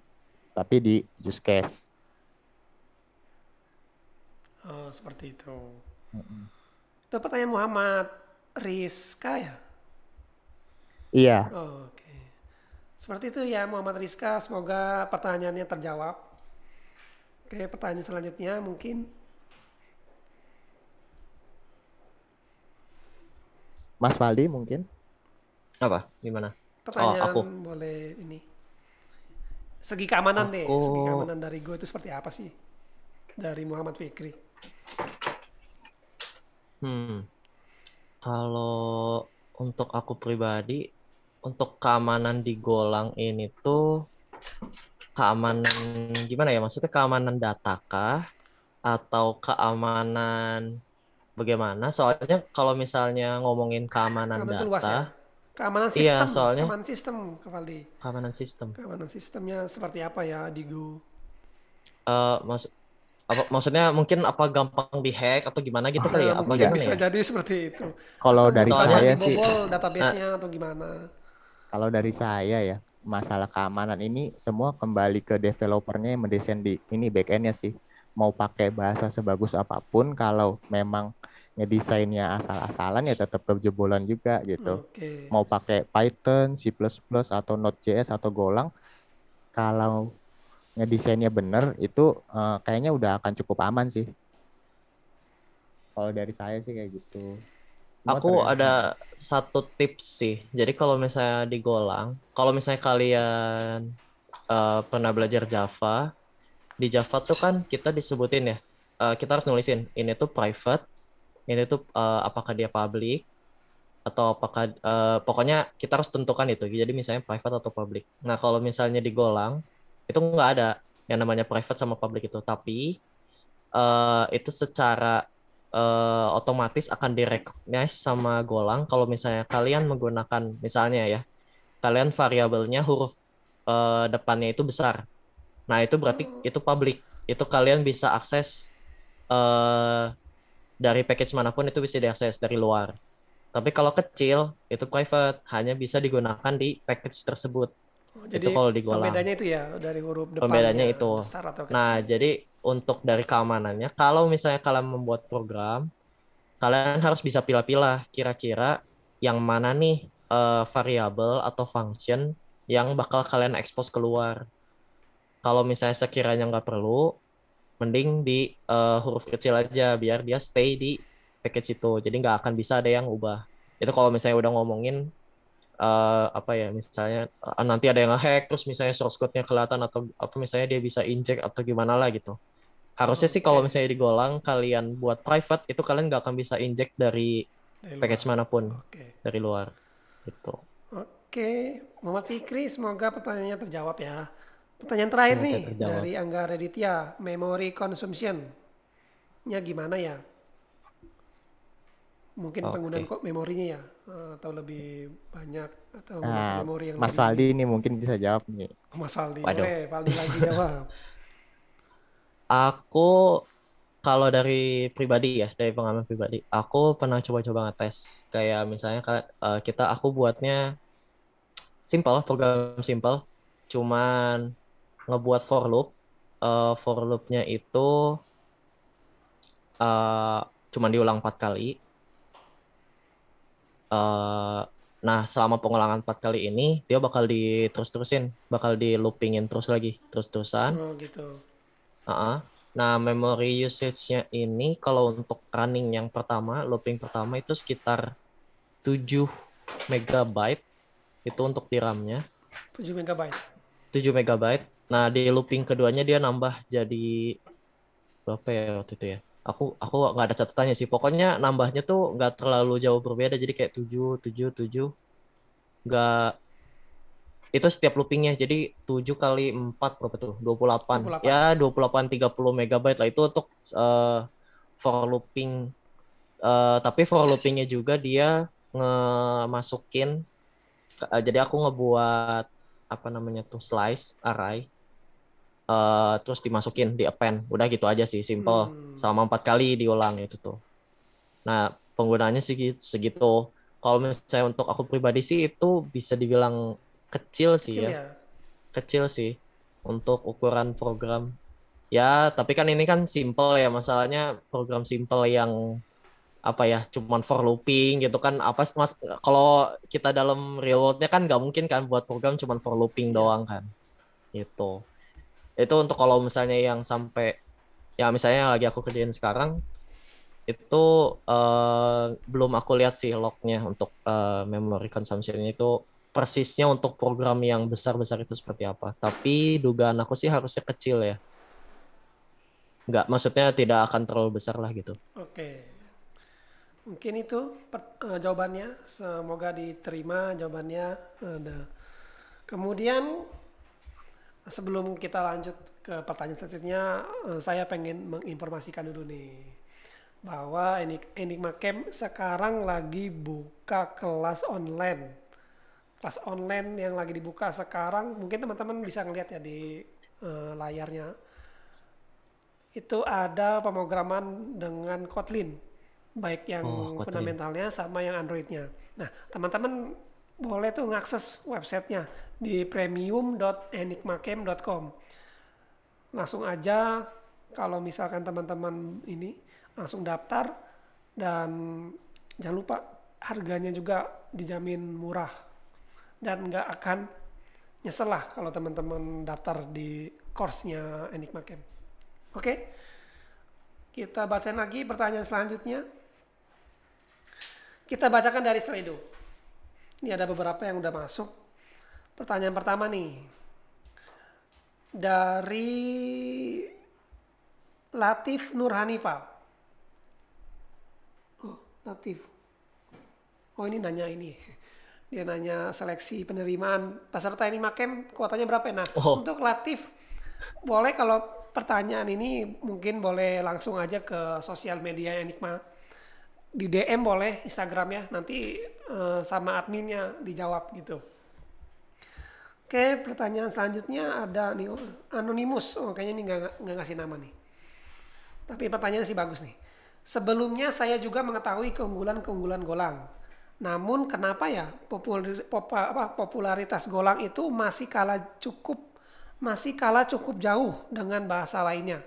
tapi di use case. Oh, seperti itu. Mm -hmm. Itu pertanyaan Muhammad Rizka ya? Iya. Oh, Oke. Okay. Seperti itu ya Muhammad Rizka, semoga pertanyaannya terjawab. Oke, pertanyaan selanjutnya mungkin Mas Valdi mungkin? Apa? Gimana? Pertanyaan oh, aku. boleh ini. Segi keamanan aku... deh, segi keamanan dari gue itu seperti apa sih? Dari Muhammad Fikri. Hmm. Kalau untuk aku pribadi, untuk keamanan di Golang ini tuh keamanan gimana ya? Maksudnya keamanan data kah? Atau keamanan bagaimana? Soalnya kalau misalnya ngomongin keamanan, keamanan data ya? keamanan iya, sistem iya, soalnya keamanan sistem Kevaldi keamanan sistem. Keamanan sistemnya seperti apa ya di Go? Uh, maksud apa maksudnya mungkin apa gampang dihack atau gimana gitu oh, kali ya? Apa ya, bisa ya? jadi seperti itu. Kalau dari saya sih database-nya uh, atau gimana? Kalau dari saya ya masalah keamanan ini semua kembali ke developernya yang mendesain di ini backendnya sih mau pakai bahasa sebagus apa pun kalau memang ngedesainnya asal-asalan ya tetap kejebolan juga gitu okay. mau pakai Python, C++ atau Node.js atau Golang kalau ngedesainnya bener itu eh, kayaknya udah akan cukup aman sih. Kalau dari saya sih kayak gitu. Aku ada satu tips sih. Jadi kalau misalnya di Golang, kalau misalnya kalian eh, pernah belajar Java, di Java tuh kan kita disebutin ya, eh, kita harus nulisin ini tuh private, ini tuh eh, apakah dia public atau apakah eh, pokoknya kita harus tentukan itu. Jadi misalnya private atau public. Nah kalau misalnya di Golang itu nggak ada yang namanya private sama public itu, tapi eh, itu secara eh, otomatis akan direcognize sama Golang kalau misalnya kalian menggunakan misalnya ya kalian variabelnya huruf eh, depannya itu besar. Nah, itu berarti itu public. Itu kalian bisa akses eh dari package mana pun itu bisa diakses dari luar. Tapi kalau kecil itu private, hanya bisa digunakan di package tersebut. Oh, Itu kalau di Golang. Pembedanya itu ya dari huruf depannya. Pembedanya itu. besar atau kecil. Nah, jadi untuk dari keamanannya, kalau misalnya kalian membuat program, kalian harus bisa pilah-pilah kira-kira yang mana nih eh, variabel atau function yang bakal kalian expose keluar. Kalau misalnya sekiranya nggak perlu, mending di eh, huruf kecil aja biar dia stay di package itu. Jadi nggak akan bisa ada yang ubah. Itu kalau misalnya udah ngomongin eh, apa ya misalnya eh, nanti ada yang ngehack terus misalnya source code-nya kelihatan atau apa misalnya dia bisa inject atau gimana lah gitu. Harusnya sih kalau misalnya di Golang kalian buat private itu kalian nggak akan bisa inject dari Dari luar. package mana pun Oke. dari luar gitu. Oke, Muhammad Fikri, semoga pertanyaannya terjawab ya. Pertanyaan terakhir Semoga nih terjawab. dari Angga Reditya, memory consumption-nya gimana ya? Mungkin Oke. penggunaan kok memorinya ya, eh, atau lebih banyak atau Nah, memori yang Mas lebih Faldi ini mungkin bisa jawab nih. Mas Faldi, Waduh. boleh Faldi lagi jawab. Aku kalau dari pribadi ya, dari pengalaman pribadi, aku pernah coba-coba ngetes. Kayak misalnya eh, kita aku buatnya simple, program simple, cuman ngebuat for loop. Eh, for loopnya itu eh, cuman diulang empat kali. Eh, nah, selama pengulangan empat kali ini, dia bakal diterus-terusin, bakal di loopingin terus lagi, terus-terusan. Oh gitu. Ah, Nah, memory usage-nya ini kalau untuk running yang pertama, looping pertama itu sekitar 7 megabyte itu untuk di RAM-nya, 7 megabyte. 7 megabyte. Nah, di looping keduanya dia nambah jadi berapa ya waktu itu ya? Aku aku nggak ada catatannya sih. Pokoknya nambahnya tuh nggak terlalu jauh berbeda, jadi kayak 7 7 7 nggak itu setiap loopingnya jadi 7 kali 4 berapa tuh? 28 28. ya 28 30 megabyte lah. Itu untuk eh, for looping Eh, tapi for loopingnya juga dia ngemasukin eh, jadi aku ngebuat apa namanya tuh slice array eh, terus dimasukin di append. Udah gitu aja sih simple. Hmm. selama empat kali diulang itu tuh. Nah penggunaannya sih gitu- segitu. Kalau misalnya untuk aku pribadi sih itu bisa dibilang kecil sih Kecil ya ya. kecil sih untuk ukuran program. Ya, tapi kan ini kan simple ya masalahnya program simple yang apa ya, cuman for looping gitu kan apa mas kalau kita dalam real world-nya kan nggak mungkin kan buat program cuman for looping doang kan. Gitu. Itu untuk kalau misalnya yang sampai ya misalnya lagi aku kerjain sekarang itu eh, belum aku lihat sih lognya untuk eh, memory consumption itu persisnya untuk program yang besar-besar itu seperti apa. Tapi dugaan aku sih harusnya kecil ya. Nggak, maksudnya tidak akan terlalu besar lah gitu. Oke. Mungkin itu eh, jawabannya. Semoga diterima jawabannya. Ada. Kemudian sebelum kita lanjut ke pertanyaan selanjutnya, eh, saya pengen menginformasikan dulu nih bahwa Enigma Camp sekarang lagi buka kelas online. Kelas online yang lagi dibuka sekarang, mungkin teman-teman bisa ngeliat ya di eh, layarnya itu ada pemrograman dengan Kotlin baik yang Oh, Kotlin. fundamentalnya sama yang Androidnya. Nah teman-teman boleh tuh ngakses websitenya di premium.enigmacam.com. Langsung aja kalau misalkan teman-teman ini langsung daftar dan jangan lupa harganya juga dijamin murah dan nggak akan nyesel lah kalau teman-teman daftar di course-nya Enigma Camp. Oke. Kita bacain lagi pertanyaan selanjutnya. Kita bacakan dari Slido. Ini ada beberapa yang udah masuk. Pertanyaan pertama nih. Dari Latif Nur Hanifa. Oh, Latif. Oh, ini nanya ini. Dia nanya seleksi penerimaan peserta ini makem kuotanya berapa ya? Nah, Oh. untuk Latif boleh kalau pertanyaan ini mungkin boleh langsung aja ke sosial media Enigma di DM boleh Instagramnya nanti eh, sama adminnya dijawab gitu. Oke, pertanyaan selanjutnya ada nih oh, anonimus. Oh, kayaknya ini nggak nggak ngasih nama nih. Tapi pertanyaannya sih bagus nih. Sebelumnya saya juga mengetahui keunggulan-keunggulan Golang. Namun kenapa ya popularitas Golang itu masih kalah cukup masih kalah cukup jauh dengan bahasa lainnya.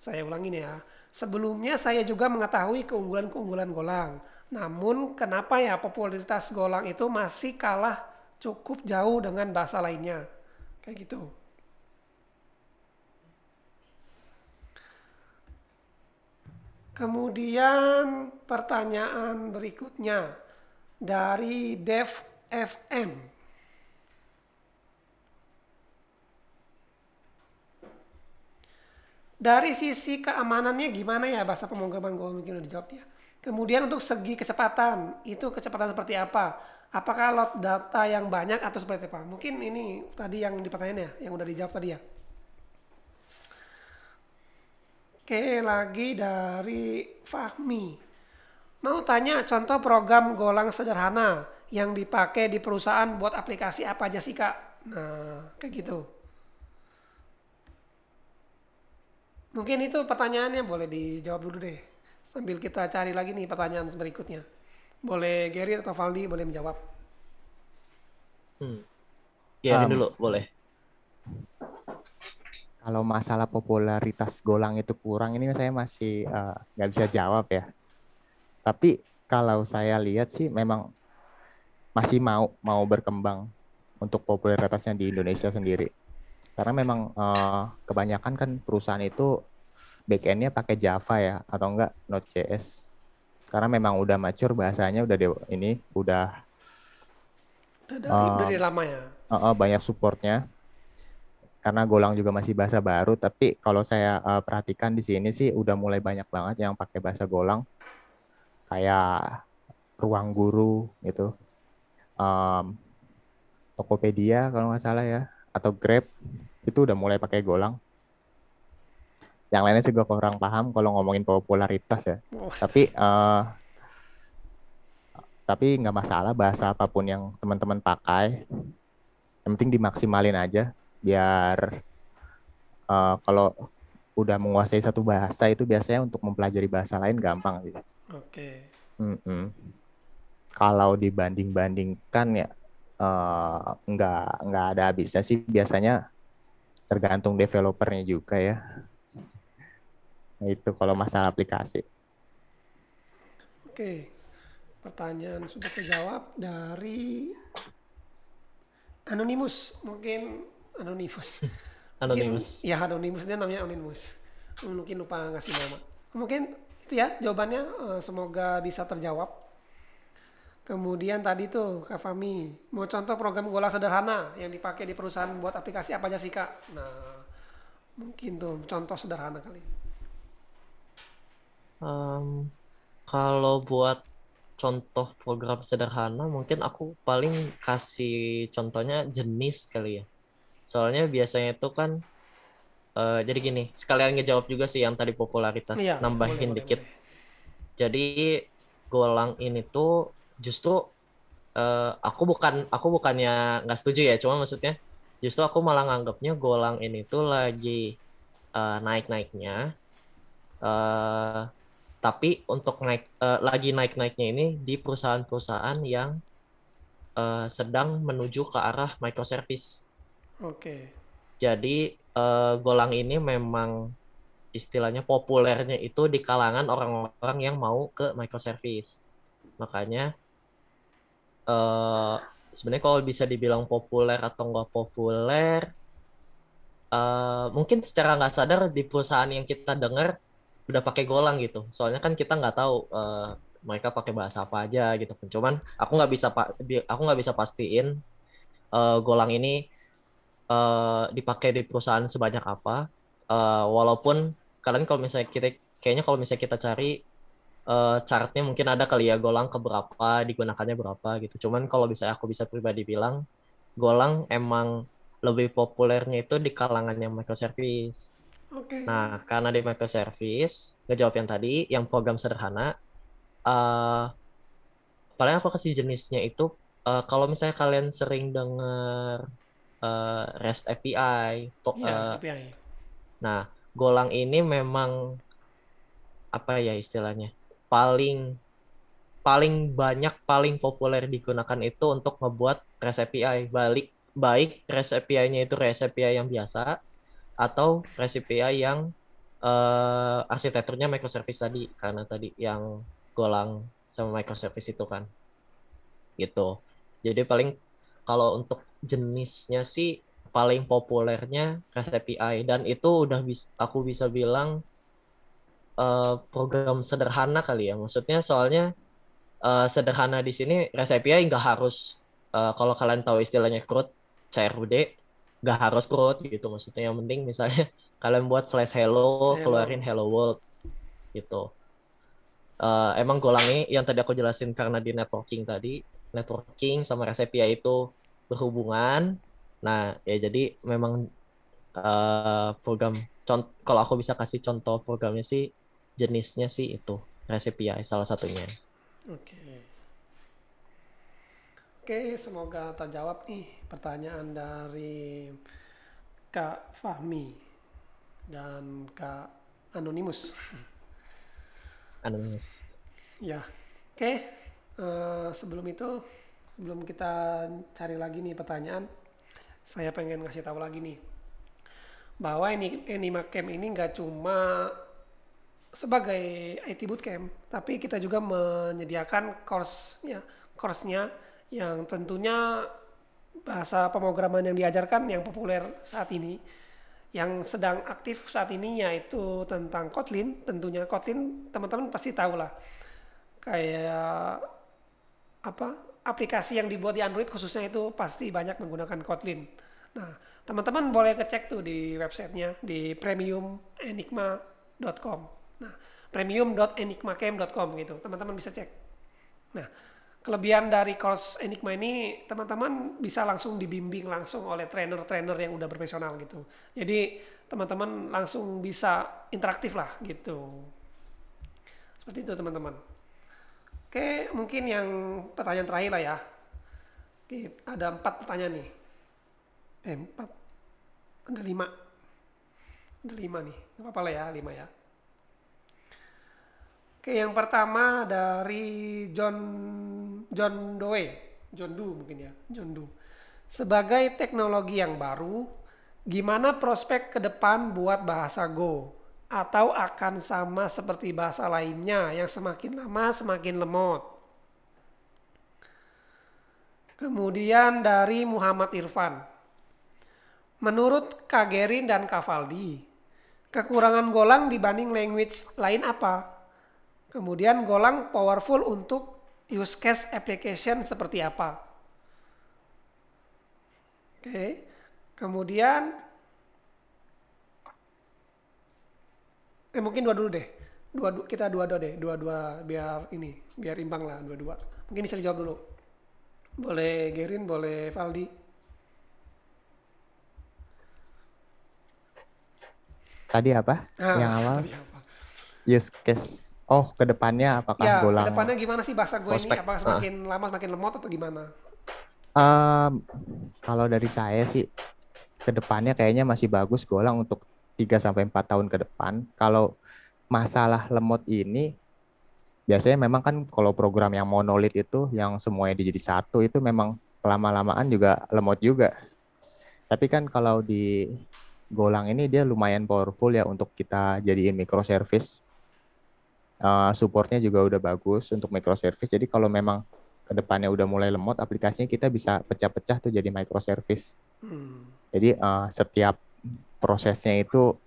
Saya ulangin ya. Sebelumnya saya juga mengetahui keunggulan-keunggulan Golang. Namun kenapa ya popularitas Golang itu masih kalah cukup jauh dengan bahasa lainnya. Kayak gitu. Kemudian pertanyaan berikutnya dari Dev FM. Dari sisi keamanannya gimana ya bahasa pemrograman gue mungkin udah dijawab ya. Kemudian untuk segi kecepatan, itu kecepatan seperti apa? Apakah load data yang banyak atau seperti apa? Mungkin ini tadi yang di pertanyaan ya, yang udah dijawab tadi ya. Oke, lagi dari Fahmi. Mau tanya contoh program Golang sederhana yang dipakai di perusahaan buat aplikasi apa aja sih kak? Nah, kayak gitu. Mungkin itu pertanyaannya boleh dijawab dulu deh. Sambil kita cari lagi nih pertanyaan berikutnya. Boleh Gary atau Valdi boleh menjawab. Hmm. Ya, Um, dulu boleh. Kalau masalah popularitas Golang itu kurang, ini saya masih eh, nggak bisa jawab ya. Tapi kalau saya lihat sih memang masih mau mau berkembang untuk popularitasnya di Indonesia sendiri. Karena memang eh, kebanyakan kan perusahaan itu backendnya pakai Java ya atau enggak Node.js. Karena memang udah mature bahasanya udah dewa- ini udah Udah dari, Um, dari lama ya. Uh, uh, banyak supportnya karena Golang juga masih bahasa baru tapi kalau saya uh, perhatikan di sini sih udah mulai banyak banget yang pakai bahasa Golang kayak Ruang Guru gitu. Um, Tokopedia kalau nggak salah ya atau Grab itu udah mulai pakai Golang. Yang lainnya juga kurang paham kalau ngomongin popularitas ya. Tapi eh tapi nggak masalah bahasa apa pun yang teman-teman pakai. Yang penting dimaksimalin aja biar eh, kalau udah menguasai satu bahasa itu biasanya untuk mempelajari bahasa lain gampang sih Oke. Mm-mm. kalau dibanding-bandingkan ya eh, nggak nggak ada habisnya sih biasanya tergantung developernya juga ya itu kalau masalah aplikasi Oke. Pertanyaan sudah terjawab dari Anonymous. Mungkin Anonymous. Anonymous. Mungkin- ya Anonymous dia namanya Anonymous. Mungkin lupa ngasih nama. Mungkin itu ya jawabannya eh, semoga bisa terjawab. Kemudian tadi tuh Kak Fami, mau contoh program Golang sederhana yang dipakai di perusahaan buat aplikasi apa aja sih Kak? Nah, mungkin tuh contoh sederhana kali. Em, kalau buat contoh program sederhana, mungkin aku paling kasih contohnya jenis kali ya. Soalnya biasanya itu kan, eh, jadi gini, sekalian ngejawab juga sih yang tadi popularitas, Iya, nambahin boleh, dikit. boleh. Jadi Golang ini tuh justru eh, aku bukan aku bukannya nggak setuju ya, cuma maksudnya justru aku malah nganggapnya Golang ini tuh lagi eh, naik-naiknya. eh tapi untuk naik eh, lagi naik-naiknya ini di perusahaan-perusahaan yang eh, sedang menuju ke arah microservice. Oke. Jadi eh, Golang ini memang istilahnya populernya itu di kalangan orang-orang yang mau ke microservice. Makanya eh sebenarnya kalau bisa dibilang populer atau nggak populer, uh, mungkin secara nggak sadar di perusahaan yang kita dengar udah pakai Golang gitu. Soalnya kan kita nggak tahu uh, mereka pakai bahasa apa aja gitu. Cuman aku nggak bisa aku nggak bisa pastiin uh, Golang ini uh, dipakai di perusahaan sebanyak apa. Uh, walaupun kalian kalau misalnya kita kayaknya kalau misalnya kita cari uh, chartnya mungkin ada kali ya Golang keberapa digunakannya berapa gitu. Cuman kalau bisa aku bisa pribadi bilang Golang emang lebih populernya itu di kalangan yang microservice. Oke. Okay. Nah, karena di microservice, ngejawab yang tadi, yang program sederhana, uh, paling aku kasih jenisnya itu, uh, kalau misalnya kalian sering dengar uh, REST API, to, ya, uh, API. Nah, Golang ini memang apa ya istilahnya, paling paling banyak, paling populer digunakan itu untuk ngebuat REST API balik baik REST API-nya itu REST API yang biasa atau REST API yang uh, arsitekturnya microservice tadi karena tadi yang Golang sama microservice itu kan. Gitu. Jadi paling kalau untuk jenisnya sih paling populernya REST API dan itu udah bis aku bisa bilang uh, program sederhana kali ya. Maksudnya soalnya uh, sederhana di sini REST API nggak harus uh, kalau kalian tahu istilahnya CRUD CRUD nggak harus CRUD gitu. Maksudnya yang penting misalnya kalian buat slash hello, hello. keluarin hello world gitu. Uh, emang Golang ini yang tadi aku jelasin karena di networking tadi networking sama REST API itu berhubungan nah ya jadi memang uh, program kalau aku bisa kasih contoh programnya sih jenisnya sih itu REST API salah satunya oke okay. Oke, semoga terjawab nih pertanyaan dari Kak Fahmi dan Kak Anonymous. Anonymous. Ya, oke. Uh, sebelum itu, sebelum kita cari lagi nih pertanyaan, saya pengen ngasih tahu lagi nih bahwa ini Anima Camp ini nggak cuma sebagai IT Bootcamp, tapi kita juga menyediakan course-nya, course-nya yang tentunya bahasa pemrograman yang diajarkan yang populer saat ini. Yang sedang aktif saat ini yaitu tentang Kotlin tentunya Kotlin teman-teman pasti tahu lah. Kayak apa aplikasi yang dibuat di Android khususnya itu pasti banyak menggunakan Kotlin nah teman-teman boleh ngecek tuh di websitenya di premiumenigma.com nah premium.enigmacamp.com gitu teman-teman bisa cek nah kelebihan dari course Enigma ini teman-teman bisa langsung dibimbing langsung oleh trainer-trainer yang udah profesional gitu. Jadi teman-teman langsung bisa interaktif lah gitu. Seperti itu teman-teman. Oke, mungkin yang pertanyaan terakhir lah ya. Oke, ada empat pertanyaan nih. Eh, empat. Ada lima. Ada lima nih. Gak apa-apa lah ya, lima ya. Oke, yang pertama dari John John Doe, John Do mungkin ya, John Do. Sebagai teknologi yang baru, gimana prospek ke depan buat bahasa Go? Atau akan sama seperti bahasa lainnya yang semakin lama semakin lemot? Kemudian dari Muhammad Irfan. Menurut Kagerin dan Kavaldi, kekurangan Golang dibanding language lain apa? Kemudian Golang powerful untuk use case application seperti apa. Oke. Kemudian eh mungkin dua dulu deh. Dua, dua kita dua dua deh, dua dua biar ini, biar imbang lah dua dua. Mungkin bisa dijawab dulu. Boleh Gerin, boleh Valdi. Tadi apa? Ah, yang awal? Tadi apa? Use case Oh, ke depannya apakah ya, Golang? ke depannya gimana sih bahasa gue ini? Apakah semakin uh. lama semakin lemot atau gimana? Um, kalau dari saya sih, ke depannya kayaknya masih bagus Golang untuk 3 sampai empat tahun ke depan. Kalau masalah lemot ini, biasanya memang kan kalau program yang monolit itu, yang semuanya dijadi satu, itu memang lama-lamaan juga lemot juga. Tapi kan kalau di Golang ini dia lumayan powerful ya untuk kita jadiin microservice uh, supportnya juga udah bagus untuk microservice. Jadi kalau memang ke depannya udah mulai lemot, aplikasinya kita bisa pecah-pecah tuh jadi microservice. Hmm. Jadi uh, setiap prosesnya itu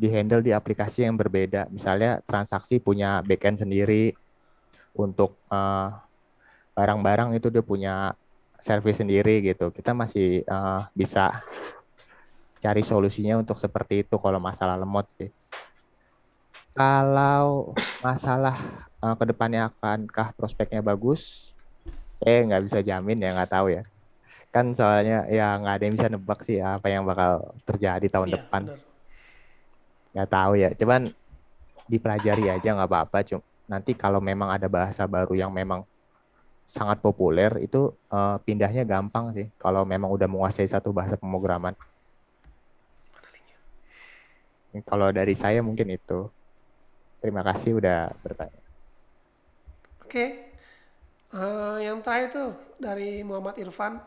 dihandle di aplikasi yang berbeda. Misalnya transaksi punya backend sendiri untuk uh, barang-barang itu dia punya service sendiri gitu. Kita masih uh, bisa cari solusinya untuk seperti itu kalau masalah lemot sih. Kalau masalah uh, ke depannya akankah prospeknya bagus? Eh nggak bisa jamin ya nggak tahu ya. Kan soalnya ya nggak ada yang bisa nebak sih apa yang bakal terjadi tahun Iya, depan. Nggak tahu ya. Cuman dipelajari aja nggak apa-apa. Cuma nanti kalau memang ada bahasa baru yang memang sangat populer itu eh, pindahnya gampang sih. Kalau memang udah menguasai satu bahasa pemrograman. Kalau dari saya mungkin itu. Terima kasih udah bertanya. Oke. Eh, yang terakhir tuh dari Muhammad Irfan.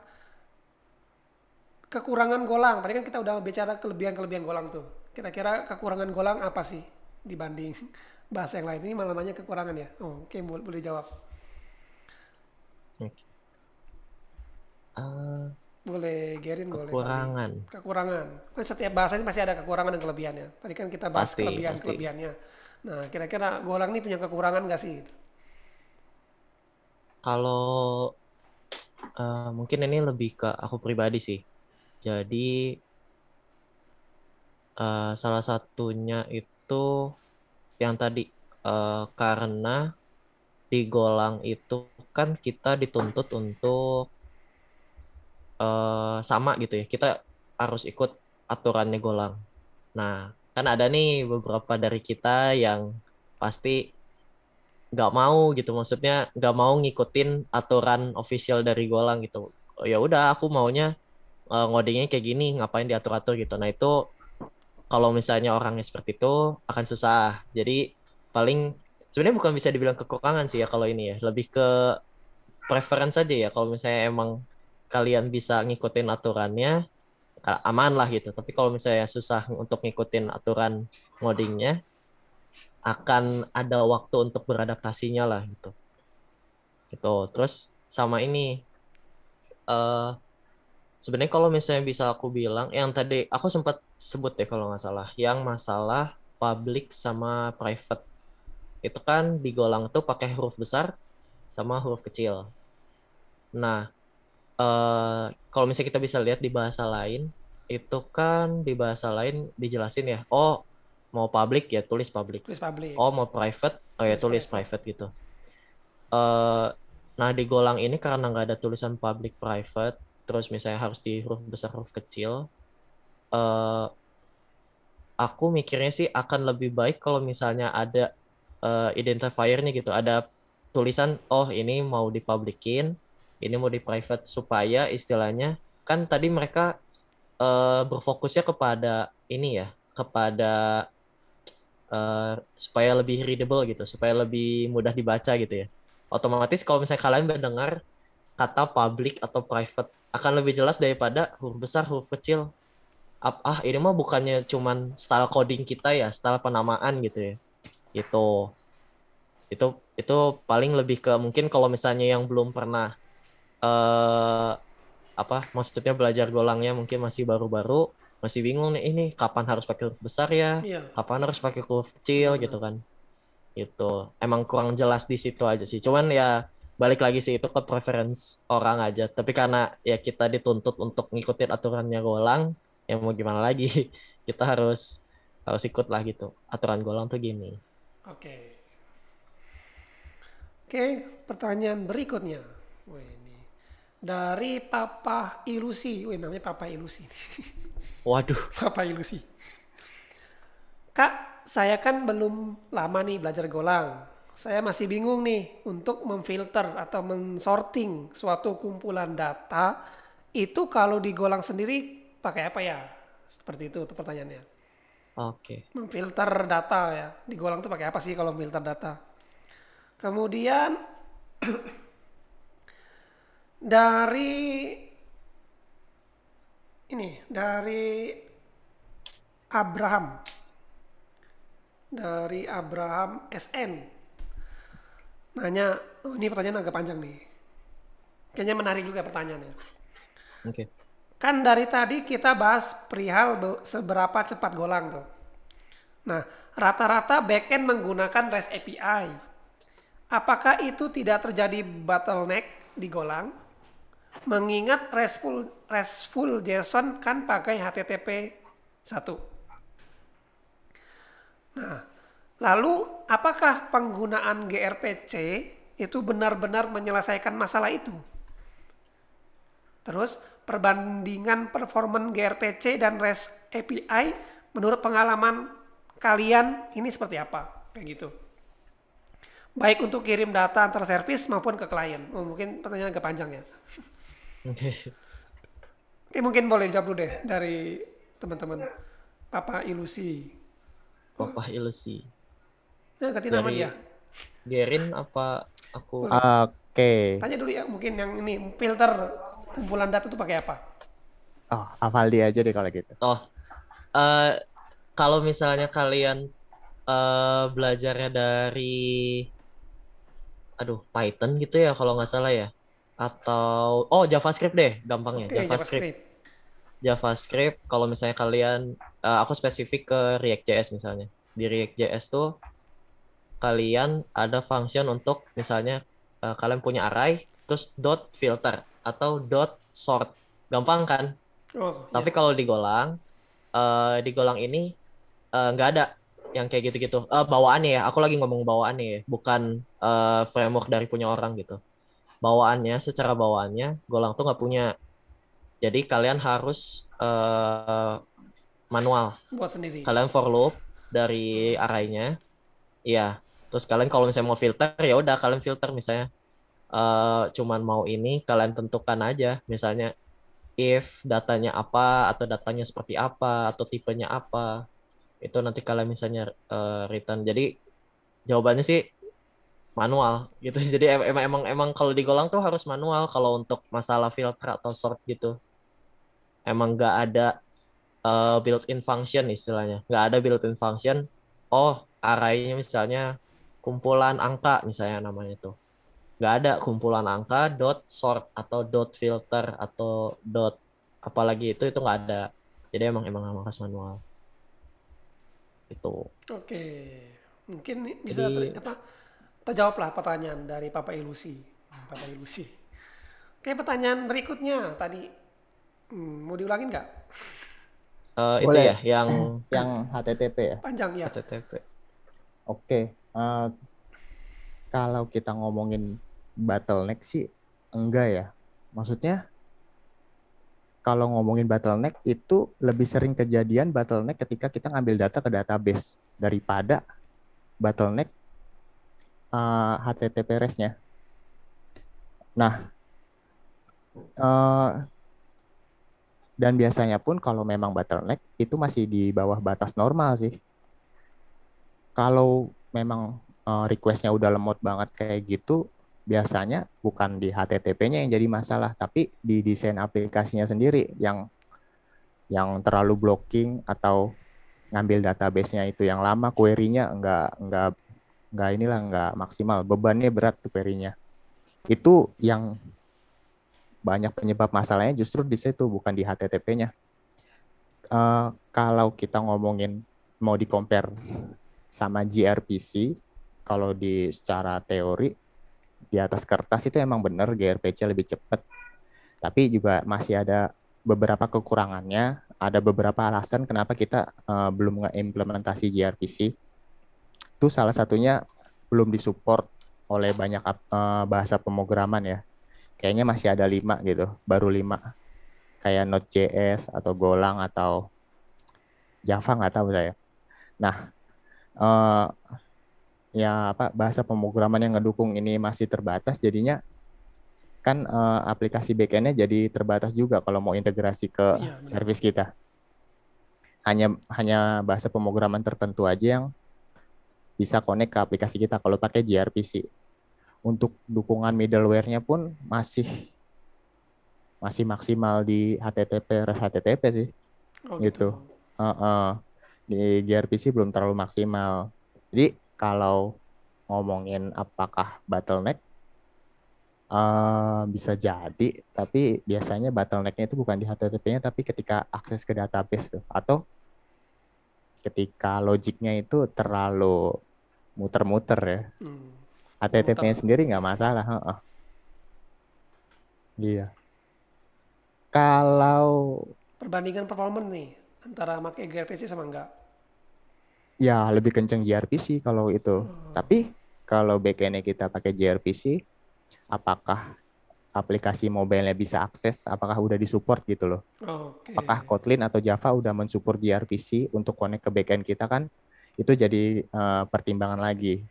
Kekurangan golang. Tadi kan kita udah bicara kelebihan-kelebihan golang tuh. Kira-kira kekurangan golang apa sih dibanding bahasa yang lain? Ini malah nanya kekurangan ya. Oh, Oke, boleh, boleh jawab. Oke. Eh, Boleh Gerin, boleh. Fadli. kekurangan. Kekurangan. Kan setiap bahasa ini pasti ada kekurangan dan kelebihannya. Tadi kan kita bahas Pasti, kelebihan-kelebihannya. Nah, kira-kira golang ini punya kekurangan nggak sih? Kalau eh, mungkin ini lebih ke aku pribadi sih. Jadi eh, salah satunya itu yang tadi eh, karena di Golang itu kan kita dituntut untuk eh, sama gitu ya. Kita harus ikut aturannya Golang. Nah, kan ada nih beberapa dari kita yang pasti nggak mau gitu maksudnya nggak mau ngikutin aturan official dari Golang gitu Oh, ya udah aku maunya eh, ngodingnya kayak gini ngapain diatur-atur gitu. Nah itu kalau misalnya orangnya seperti itu akan susah. Jadi paling sebenarnya bukan bisa dibilang kekurangan sih ya kalau ini ya. Lebih ke preference aja ya. Kalau misalnya emang kalian bisa ngikutin aturannya aman lah gitu. Tapi kalau misalnya susah untuk ngikutin aturan ngodingnya akan ada waktu untuk beradaptasinya lah gitu. Gitu. Terus sama ini eh sebenarnya kalau misalnya bisa aku bilang yang tadi aku sempat sebut ya kalau nggak salah, yang masalah public sama private. Itu kan di Golang tuh pakai huruf besar sama huruf kecil. Nah, eh kalau misalnya kita bisa lihat di bahasa lain, itu kan di bahasa lain dijelasin ya, oh mau public ya tulis public. Tulis public. Oh mau private, oh ya Tulis tulis private gitu. Eh, nah di Golang ini karena nggak ada tulisan public private, terus misalnya harus di huruf besar huruf kecil, eh aku mikirnya sih akan lebih baik kalau misalnya ada eh, identifiernya gitu, ada tulisan oh ini mau dipublikin, ini mau di private supaya istilahnya kan tadi mereka eh, berfokusnya kepada ini ya, kepada eh, supaya lebih readable gitu, supaya lebih mudah dibaca gitu ya. Otomatis kalau misalnya kalian mendengar kata public atau private akan lebih jelas daripada huruf besar, huruf kecil. Ah, ini mah bukannya cuman style coding kita ya, style penamaan gitu ya. Itu itu itu paling lebih ke mungkin kalau misalnya yang belum pernah eh apa maksudnya belajar golangnya mungkin masih baru-baru, masih bingung nih ini kapan harus pakai huruf besar ya, Iya. kapan harus pakai huruf kecil? Gitu kan. Itu emang kurang jelas di situ aja sih. Cuman ya balik lagi sih itu ke preference orang aja tapi karena ya kita dituntut untuk ngikutin aturannya Golang ya mau gimana lagi kita harus harus ikut lah gitu aturan Golang tuh gini Oke. Oke, pertanyaan berikutnya. Wih, ini dari Papa Ilusi. Wih, namanya Papa Ilusi. waduh Papa Ilusi. Kak, saya kan belum lama nih belajar Golang. Saya masih bingung nih untuk memfilter atau mensorting suatu kumpulan data itu kalau di Golang sendiri pakai apa ya? Seperti itu pertanyaannya. oke Memfilter data ya. Di Golang tuh pakai apa sih kalau memfilter data? Kemudian dari ini dari Abraham dari Abraham SN nanya oh ini pertanyaan agak panjang nih kayaknya menarik juga pertanyaannya oke kan dari tadi kita bahas perihal be- seberapa cepat Golang tuh. Nah, rata-rata backend menggunakan REST API. Apakah itu tidak terjadi bottleneck di Golang? Mengingat RESTful, RESTful JSON kan pakai HTTP 1. Nah, lalu apakah penggunaan gRPC itu benar-benar menyelesaikan masalah itu? Terus perbandingan performan gRPC dan REST API menurut pengalaman kalian ini seperti apa? Kayak gitu. Baik untuk kirim data antar service maupun ke klien. Oh, mungkin pertanyaan agak panjang ya. Oke, mungkin boleh jawab dulu deh dari teman-teman. Papa Ilusi. Papa ilusi. Nah, ganti nama dia. Gerin apa aku? Oke. Tanya dulu ya, mungkin yang ini filter kumpulan data itu pakai apa? Oh, Avaldi aja deh kalau gitu. Oh, eh, kalau misalnya kalian eh, belajarnya dari, aduh Python gitu ya kalau nggak salah ya, atau oh JavaScript deh, gampangnya Oke, JavaScript. JavaScript. JavaScript kalau misalnya kalian eh, aku spesifik ke React.js misalnya. Di React.js tuh kalian ada function untuk misalnya eh, kalian punya array terus dot filter atau dot sort. Gampang kan? Oh, Tapi iya. kalau di Golang eh, di Golang ini eh, nggak ada yang kayak gitu-gitu. Eh, bawaannya ya, aku lagi ngomong bawaannya ya, bukan eh, framework dari punya orang gitu. Bawaannya, secara bawaannya, Golang tuh nggak punya. Jadi kalian harus eh, manual. buat sendiri. Kalian for loop dari array-nya. Iya. Terus kalian kalau misalnya mau filter, ya udah kalian filter misalnya eh, cuman mau ini, kalian tentukan aja. Misalnya if datanya apa atau datanya seperti apa atau tipenya apa. Itu nanti kalian misalnya eh, return. Jadi jawabannya sih manual gitu. Jadi em- emang emang emang kalau di Golang tuh harus manual kalau untuk masalah filter atau sort gitu. Emang nggak ada eh, built-in function istilahnya. Nggak ada built-in function. Oh, array-nya misalnya kumpulan angka misalnya namanya itu. Nggak ada kumpulan angka dot sort atau dot filter atau dot apalagi itu itu nggak ada. Jadi emang emang harus manual. Itu. Oke, mungkin bisa Jadi- ter- apa? Terjawablah pertanyaan dari Papa Ilusi. Papa Ilusi. Oke, pertanyaan berikutnya tadi hmm, mau diulangin nggak? Eh, itu ya yang Yang HTTP ya. Panjang ya. HTTP. Oke. Eh, kalau kita ngomongin bottleneck sih enggak ya. Maksudnya kalau ngomongin bottleneck itu lebih sering kejadian bottleneck ketika kita ngambil data ke database daripada bottleneck eh, HTTP REST-nya. Nah, eh, dan biasanya pun kalau memang bottleneck itu masih di bawah batas normal sih. Kalau memang eh, request-nya udah lemot banget kayak gitu, biasanya bukan di HTTP-nya yang jadi masalah, tapi di desain aplikasinya sendiri yang yang terlalu blocking atau ngambil database-nya itu yang lama, query-nya nggak nggak nggak inilah nggak maksimal, bebannya berat tuh query-nya. Itu yang banyak penyebab masalahnya justru di situ bukan di HTTP-nya. Eh, kalau kita ngomongin mau di compare sama gRPC, kalau di secara teori di atas kertas itu emang benar gRPC lebih cepat. Tapi juga masih ada beberapa kekurangannya, ada beberapa alasan kenapa kita eh, belum ngeimplementasi gRPC. Itu salah satunya belum disupport oleh banyak eh, bahasa pemrograman ya. Kayaknya masih ada lima gitu, baru lima. Kayak Node.js atau Golang atau Java nggak tahu saya. Nah, eh, ya apa bahasa pemrograman yang ngedukung ini masih terbatas, jadinya kan eh, aplikasi backend-nya jadi terbatas juga kalau mau integrasi ke Iya, benar. service kita. Hanya hanya bahasa pemrograman tertentu aja yang bisa connect ke aplikasi kita kalau pakai gRPC. Untuk dukungan middleware-nya pun masih masih maksimal di HTTP REST HTTP sih. Oh, Gitu. Heeh. Di gRPC belum terlalu maksimal. Jadi kalau ngomongin apakah bottleneck, Eh, bisa jadi, tapi biasanya bottleneck-nya itu bukan di HTTP-nya, tapi ketika akses ke database tuh, atau ketika logiknya itu terlalu muter-muter ya. Hmm. HTTP-nya sendiri nggak masalah. heeh. Iya. Kalau Perbandingan performance nih antara pakai gRPC sama enggak. ya lebih kenceng gRPC kalau itu. Tapi kalau backend-nya kita pakai gRPC, apakah aplikasi mobile-nya bisa akses? Apakah udah disupport gitu loh? Oke. Apakah Kotlin atau Java udah mensupport gRPC untuk connect ke backend kita kan? Itu jadi eh, pertimbangan lagi.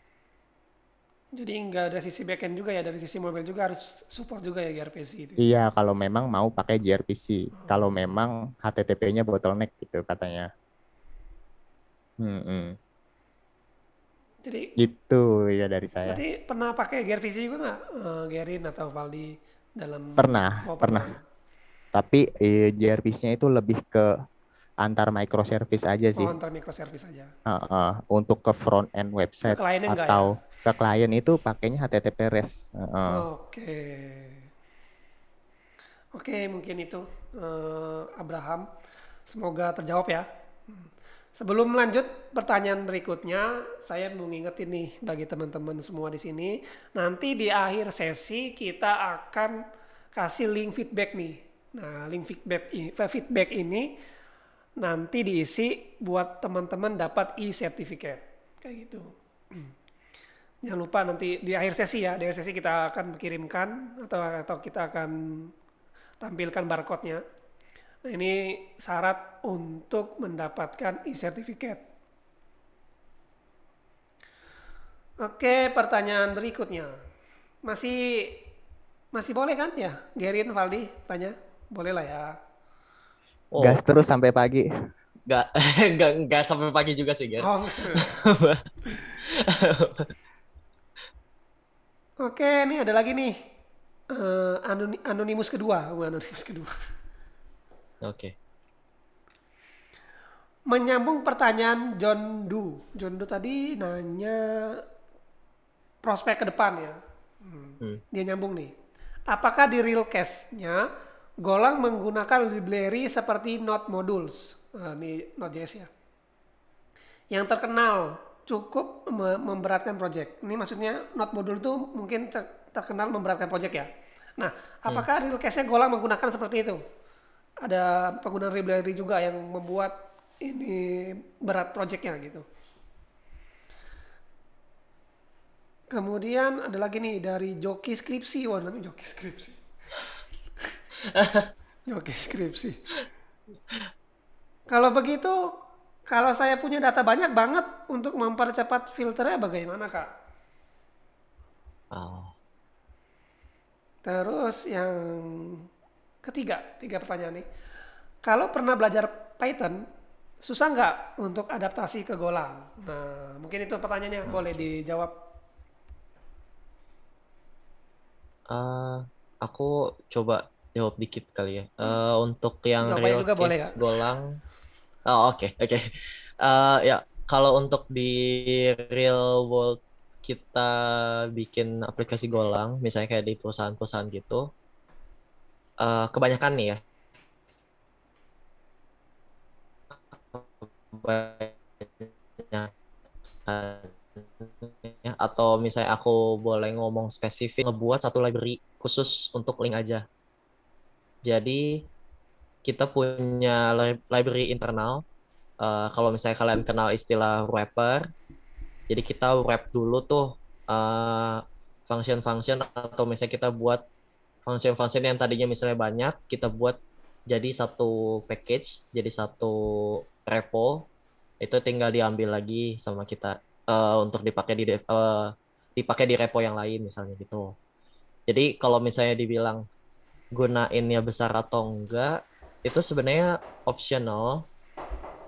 Jadi enggak dari sisi backend juga ya, dari sisi mobile juga harus support juga ya gRPC itu. Iya, kalau memang mau pakai gRPC. Kalau memang HTTP-nya bottleneck gitu katanya. Hmm, Jadi gitu ya dari saya. berarti pernah pakai gRPC juga nggak, eh, Gerin atau Valdi dalam Pernah, Oh, pernah. Tapi eh, gRPC-nya itu lebih ke antar microservice aja sih. Oh, antar microservice aja. Heeh, untuk ke front end website Ke ya? atau ke klien itu pakainya HTTP REST. Heeh. Oke. Oke, mungkin itu eh, Abraham. Semoga terjawab ya. Sebelum lanjut pertanyaan berikutnya, saya mau ngingetin nih bagi teman-teman semua di sini, nanti di akhir sesi kita akan kasih link feedback nih. Nah, link feedback feedback ini nanti diisi buat teman-teman dapat e-certificate. Kayak gitu. Jangan lupa nanti di akhir sesi ya, di akhir sesi kita akan kirimkan atau atau kita akan tampilkan barcode-nya. Nah, ini syarat untuk mendapatkan e-certificate. Oke, pertanyaan berikutnya. Masih masih boleh kan ya? Gerin, Valdi, tanya. Boleh lah ya. Oh, Gas terus sampai pagi. nggak nggak nggak sampai pagi juga sih, Ger. Oh. Oke, ini ada lagi nih. Eh, anoni- anonimus kedua, bukan anonimus kedua. Oke. Menyambung pertanyaan John Du. John Du tadi nanya prospek ke depan ya. Hmm. Hmm. Dia nyambung nih. Apakah di real case-nya Golang menggunakan library seperti Node Modules? Eh, ini Node.js ya. Yang terkenal cukup me- memberatkan project. Ini maksudnya Node Module itu mungkin ter- terkenal memberatkan project ya. Nah, apakah real case-nya Golang menggunakan seperti itu? Ada penggunaan library juga yang membuat ini berat projectnya gitu. Kemudian ada lagi nih dari Joki Skripsi. Wah, namanya Joki Skripsi. Joki Skripsi. Kalau begitu, kalau saya punya data banyak banget untuk mempercepat filternya bagaimana, Kak? Oh. Terus yang ketiga, tiga pertanyaan nih. Kalau pernah belajar Python, susah nggak untuk adaptasi ke Golang? Nah, mungkin itu pertanyaannya, boleh dijawab. Eh, aku coba jawab dikit kali ya. Eh, untuk yang Jawabannya real juga boleh, case Golang. Oh, oke, oke. Eh, ya, kalau untuk di real world kita bikin aplikasi Golang, misalnya kayak di perusahaan-perusahaan gitu, eh, kebanyakan nih ya, kebanyakan ya, atau misalnya aku boleh ngomong spesifik ngebuat satu library khusus untuk link aja. Jadi kita punya li- library internal. Eh, kalau misalnya kalian kenal istilah wrapper, jadi kita wrap dulu tuh eh, function-function atau misalnya kita buat function-function yang tadinya misalnya banyak, kita buat jadi satu package, jadi satu repo. Itu tinggal diambil lagi sama kita eh, untuk dipakai di eh, dipakai di repo yang lain misalnya gitu. Jadi kalau misalnya dibilang gunainnya besar atau enggak, itu sebenarnya optional.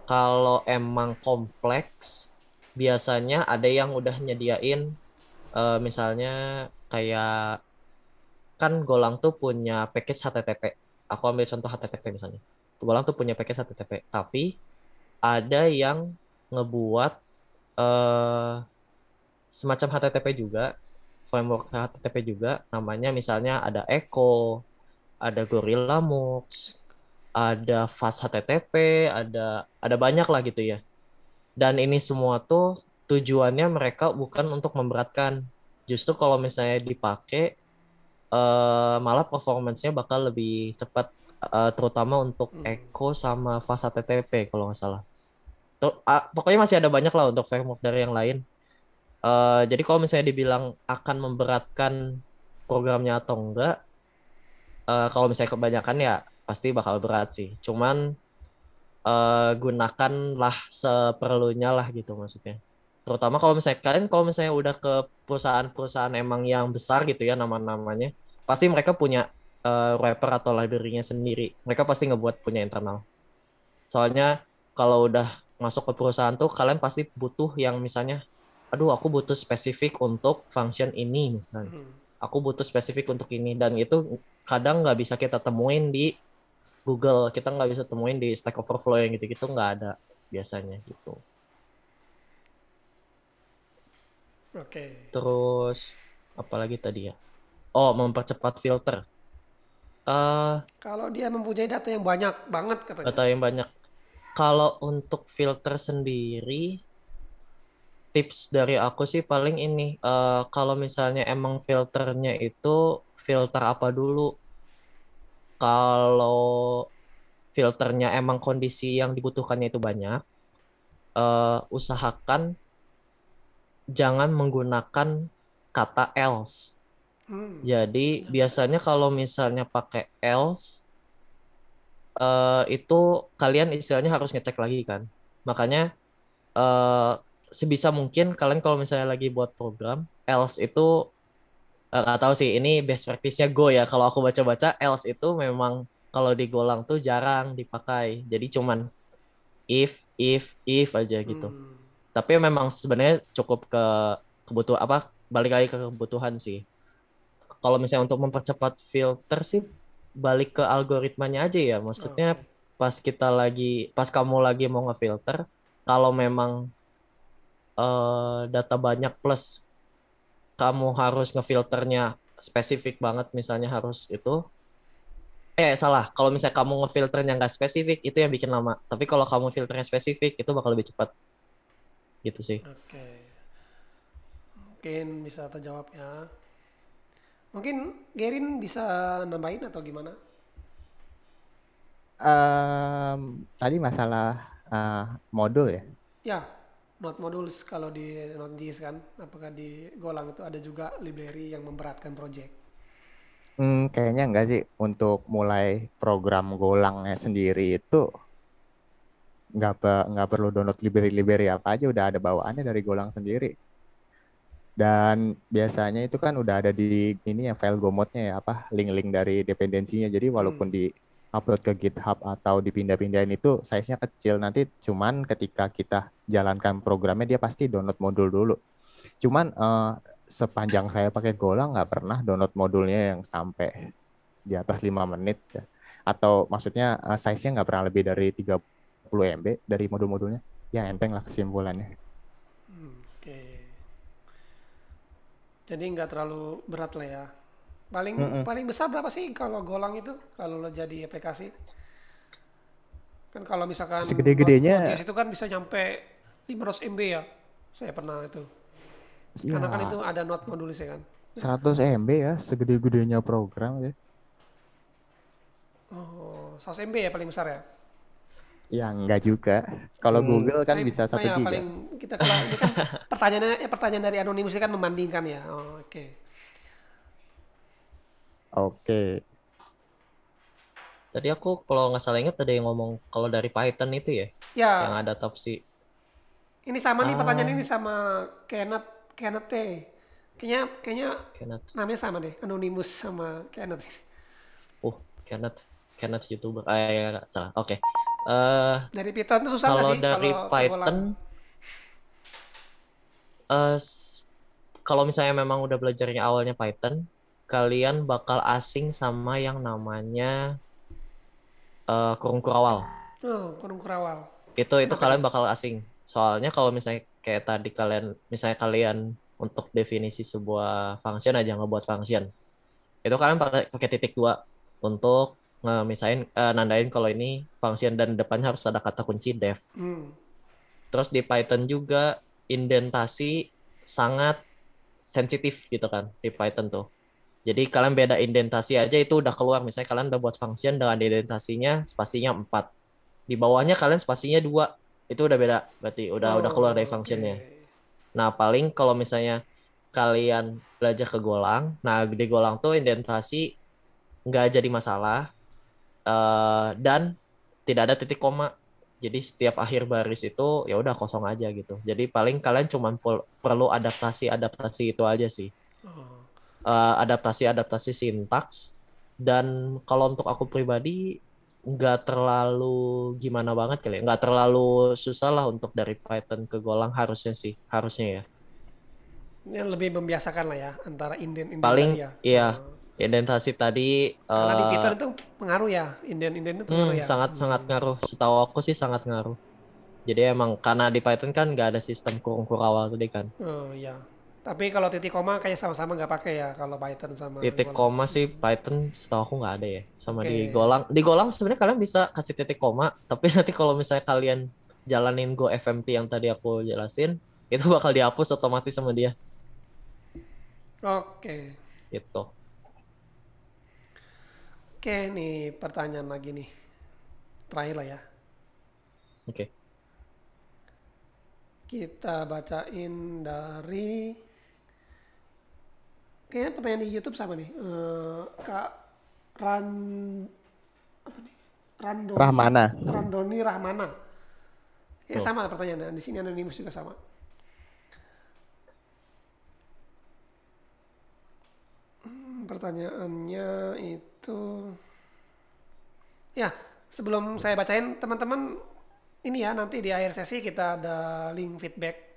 Kalau emang kompleks, biasanya ada yang udah nyediain eh, misalnya kayak kan Golang tuh punya package HTTP. Aku ambil contoh HTTP misalnya. Golang tuh punya package HTTP, tapi ada yang ngebuat eh semacam HTTP juga framework HTTP juga namanya misalnya ada Echo, ada Gorilla Mux, ada Fast HTTP, ada ada banyak lah gitu ya. Dan ini semua tuh tujuannya mereka bukan untuk memberatkan. Justru kalau misalnya dipakai uh, malah performance-nya bakal lebih cepat uh, terutama untuk Echo sama Fast HTTP kalau nggak salah. Tuh, uh, pokoknya masih ada banyak lah untuk framework dari yang lain. Uh, jadi kalau misalnya dibilang akan memberatkan programnya atau enggak, uh, kalau misalnya kebanyakan ya pasti bakal berat sih. Cuman uh, gunakanlah seperlunya lah gitu maksudnya. Terutama kalau misalnya kalian kalau misalnya udah ke perusahaan-perusahaan emang yang besar gitu ya nama-namanya, pasti mereka punya uh, wrapper atau library-nya sendiri. Mereka pasti ngebuat punya internal. Soalnya kalau udah masuk ke perusahaan tuh kalian pasti butuh yang misalnya aduh aku butuh spesifik untuk function ini misalnya aku butuh spesifik untuk ini. Dan itu kadang nggak bisa kita temuin di Google. Kita nggak bisa temuin di Stack Overflow yang gitu-gitu nggak ada biasanya gitu. Oke. Terus apalagi tadi ya? Oh mempercepat filter. Uh, kalau dia mempunyai data yang banyak banget katanya. Data yang banyak. Kalau untuk filter sendiri tips dari aku sih paling ini uh, kalau misalnya emang filternya itu filter apa dulu? Kalau filternya emang kondisi yang dibutuhkannya itu banyak uh, usahakan jangan menggunakan kata else. Hmm. jadi biasanya kalau misalnya pakai else uh, itu kalian istilahnya harus ngecek lagi kan? Makanya uh, sebisa mungkin kalian kalau misalnya lagi buat program else itu eh, nggak tahu sih ini best practice-nya Go ya. Kalau aku baca-baca else itu memang kalau di Golang tuh jarang dipakai. Jadi cuman if if if aja gitu. Hmm. tapi memang sebenarnya cukup ke kebutuhan apa balik lagi ke kebutuhan sih. Kalau misalnya untuk mempercepat filter sih balik ke algoritmanya aja ya. Maksudnya oh. pas kita lagi pas kamu lagi mau ngefilter kalau memang uh, data banyak plus kamu harus ngefilternya spesifik banget misalnya harus itu. Eh salah. Kalau misalnya kamu ngefilternya nggak spesifik itu yang bikin lama. Tapi kalau kamu filternya spesifik itu bakal lebih cepat. Gitu sih. Oke. Mungkin bisa terjawab ya mungkin Gerin bisa nambahin atau gimana? Um, tadi masalah uh, modul ya? Ya Node modules kalau di Node.js kan, apakah di Golang itu ada juga library yang memberatkan project? Hmm, kayaknya enggak sih. Untuk mulai program Golangnya sendiri itu nggak nggak perlu download library-library apa aja udah ada bawaannya dari Golang sendiri. Dan biasanya itu kan udah ada di ini ya file gomotnya ya apa link-link dari dependensinya. Jadi walaupun hmm. di upload ke GitHub atau dipindah-pindahin itu size-nya kecil. Nanti cuman ketika kita jalankan programnya dia pasti download modul dulu. Cuman uh, sepanjang saya pakai Golang nggak pernah download modulnya yang sampai di atas 5 menit ya. Atau maksudnya uh, size-nya nggak pernah lebih dari 30 MB dari modul-modulnya. Ya enteng lah kesimpulannya. Hmm, Oke. Jadi nggak terlalu berat lah ya Paling mm -mm. paling besar berapa sih kalau Golang itu kalau lo jadi aplikasi? Kan kalau misalkan segede-gedenya itu kan bisa nyampe 500 MB ya. Saya pernah itu. Ya. Karena kan itu ada not modulisnya kan. 100 MB ya, segede-gedenya program ya. Oh, 100 MB ya paling besar ya? Ya enggak juga. Kalau hmm. Google kan nah, bisa satu nah, ya, giga. Paling kita kalau ini kan pertanyaannya ya pertanyaan dari anonimus kan membandingkan ya. Oh, Oke. Okay. Oke. Tadi aku kalau nggak salah ingat ada yang ngomong kalau dari Python itu ya, ya. yang ada topsi. Ini sama nih pertanyaan ini ah. sama Kenneth Kenneth T. Kayaknya kayaknya Kenneth. namanya sama deh, Anonymous sama Kenneth. Oh, Kenneth Kenneth YouTuber. Ah ya, ya salah. Oke. Okay. Uh, eh, dari Python itu susah kalau sih? dari kalau Python uh, kalau misalnya memang udah belajarnya awalnya Python, kalian bakal asing sama yang namanya uh, kurung kurawal. Oh, kurung kurawal. Itu itu kalian bakal asing. Soalnya kalau misalnya kayak tadi kalian misalnya kalian untuk definisi sebuah function aja ngebuat function. Itu kalian pakai pakai titik dua untuk misalnya uh, nandain kalau ini function dan depannya harus ada kata kunci def. Hmm. Terus di Python juga indentasi sangat sensitif gitu kan di Python tuh. Jadi kalian beda indentasi aja itu udah keluar. Misalnya kalian udah buat function dengan indentasinya spasinya 4. Di bawahnya kalian spasinya dua Itu udah beda berarti udah oh, udah keluar dari functionnya. Okay. Nah, paling kalau misalnya kalian belajar ke golang, nah di golang tuh indentasi nggak jadi masalah uh, dan tidak ada titik koma. Jadi setiap akhir baris itu ya udah kosong aja gitu. Jadi paling kalian cuma perlu adaptasi adaptasi itu aja sih. Oh uh, adaptasi-adaptasi sintaks. Dan kalau untuk aku pribadi nggak terlalu gimana banget kali ya. Nggak terlalu susah lah untuk dari Python ke Golang harusnya sih. Harusnya ya. Ini lebih membiasakan lah ya antara inden inden paling ya. iya oh. indentasi tadi karena uh, di Python itu pengaruh ya inden inden itu pengaruh hmm, ya. sangat hmm. sangat ngaruh. Setahu aku sih sangat ngaruh. Jadi emang karena di Python kan nggak ada sistem kurung kurung awal tadi kan. Oh iya tapi kalau titik koma kayak sama-sama nggak pakai ya kalau Python sama titik Golang. koma sih Python setahu aku nggak ada ya. Sama okay. di Golang. Di Golang sebenarnya kalian bisa kasih titik koma, tapi nanti kalau misalnya kalian jalanin Go FMT yang tadi aku jelasin, itu bakal dihapus otomatis sama dia. Oke. Okay. Itu. Oke, nih pertanyaan lagi nih. Terakhir lah ya. Oke. Okay. Kita bacain dari kayaknya pertanyaan di YouTube sama nih. Uh, Kak Ran apa nih? Randoni, Rahmana. Randoni Rahmana. Ya oh. sama pertanyaannya. Di sini anonimus juga sama. Hmm, pertanyaannya itu ya sebelum saya bacain teman-teman ini ya nanti di akhir sesi kita ada link feedback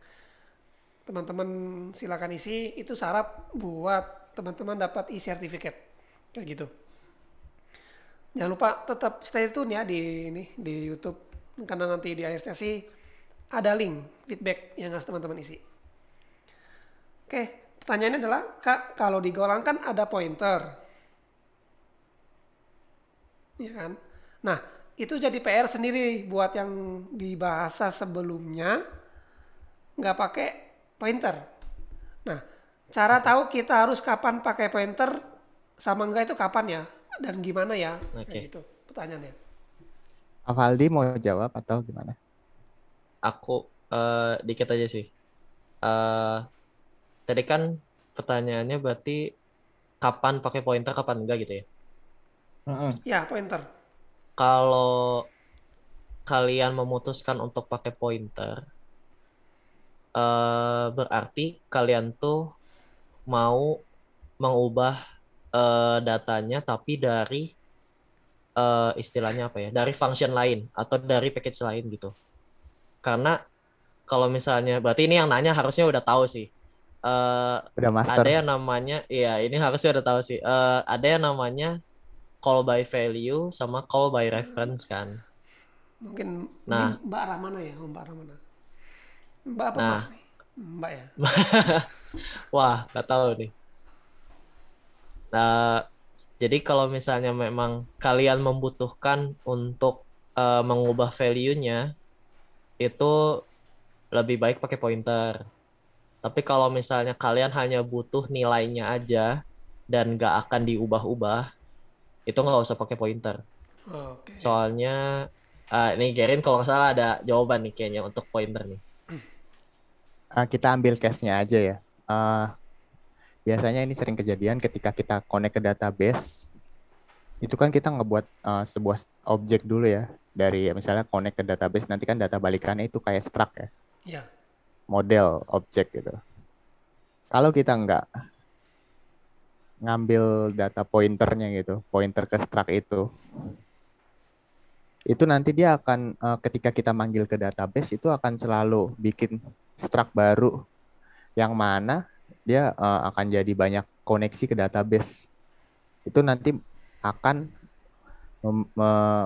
teman-teman silakan isi. Itu syarat buat teman-teman dapat e-certificate. Kayak gitu. Jangan lupa tetap stay tune ya di ini di YouTube. Karena nanti di akhir sesi ada link feedback yang harus teman-teman isi. Oke pertanyaannya adalah kak kalau digolong kan ada pointer. Ya kan? Nah itu jadi PR sendiri buat yang di bahasa sebelumnya nggak pakai pointer. Nah, cara tahu kita harus kapan pakai pointer sama enggak itu kapan ya dan gimana ya? Oke. Okay. Gitu pertanyaannya. Avaldi mau jawab atau gimana? Aku uh, dikit aja sih. Uh, tadi kan pertanyaannya berarti kapan pakai pointer, kapan enggak gitu ya? Mm -hmm. Ya, pointer. Kalau kalian memutuskan untuk pakai pointer, uh, berarti kalian tuh mau mengubah uh, datanya tapi dari uh, istilahnya apa ya dari function lain atau dari package lain gitu. Karena kalau misalnya berarti ini yang nanya harusnya udah tahu sih. Uh, udah master. ada yang namanya iya ini harusnya udah tahu sih. Uh, ada yang namanya call by value sama call by reference kan. Mungkin nah. Mbak Ramana ya Mbak Ramana Mbak apa nah, mas nih? Mbak ya? Wah, nggak tahu nih. Nah, jadi kalau misalnya memang kalian membutuhkan untuk uh, mengubah value-nya, itu lebih baik pakai pointer. Tapi kalau misalnya kalian hanya butuh nilainya aja dan nggak akan diubah-ubah, itu nggak usah pakai pointer. Okay. Soalnya, uh, ini Gerin kalau nggak salah ada jawaban nih kayaknya untuk pointer nih uh, kita ambil case-nya aja ya. Uh, biasanya ini sering kejadian ketika kita connect ke database, itu kan kita ngebuat uh, sebuah objek dulu ya dari misalnya connect ke database nanti kan data balikannya itu kayak struct ya. Yeah. Model objek gitu. Kalau kita nggak ngambil data pointernya gitu, pointer ke struct itu, itu nanti dia akan ketika kita manggil ke database itu akan selalu bikin struct baru yang mana dia uh, akan jadi banyak koneksi ke database. Itu nanti akan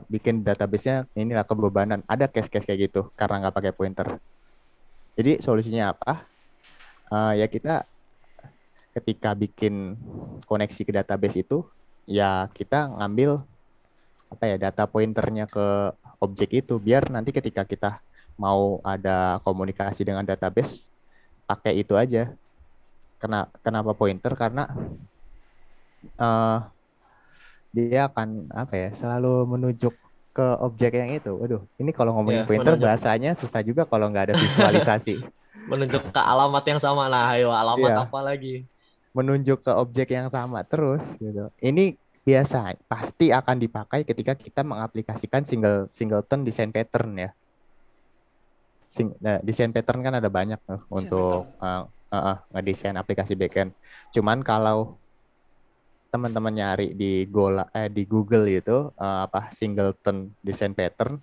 bikin database-nya inilah kebebanan. Ada case-case kayak gitu karena nggak pakai pointer. Jadi solusinya apa? uh, ya kita ketika bikin koneksi ke database itu ya kita ngambil apa ya data pointernya ke objek itu biar nanti ketika kita mau ada komunikasi dengan database pakai itu aja. Kena, kenapa pointer? Karena uh, dia akan apa ya selalu menunjuk ke objek yang itu. Waduh, ini kalau ngomongin ya, pointer menunjuk. bahasanya susah juga kalau nggak ada visualisasi. menunjuk ke alamat yang sama lah, ayo alamat ya. apa lagi? Menunjuk ke objek yang sama terus gitu. Ini biasa pasti akan dipakai ketika kita mengaplikasikan single singleton design pattern ya. Sing, nah, desain pattern kan ada banyak tuh untuk uh, uh, uh, ngedesain aplikasi backend. Cuman kalau teman-teman nyari di Gola eh di Google itu uh, apa singleton design pattern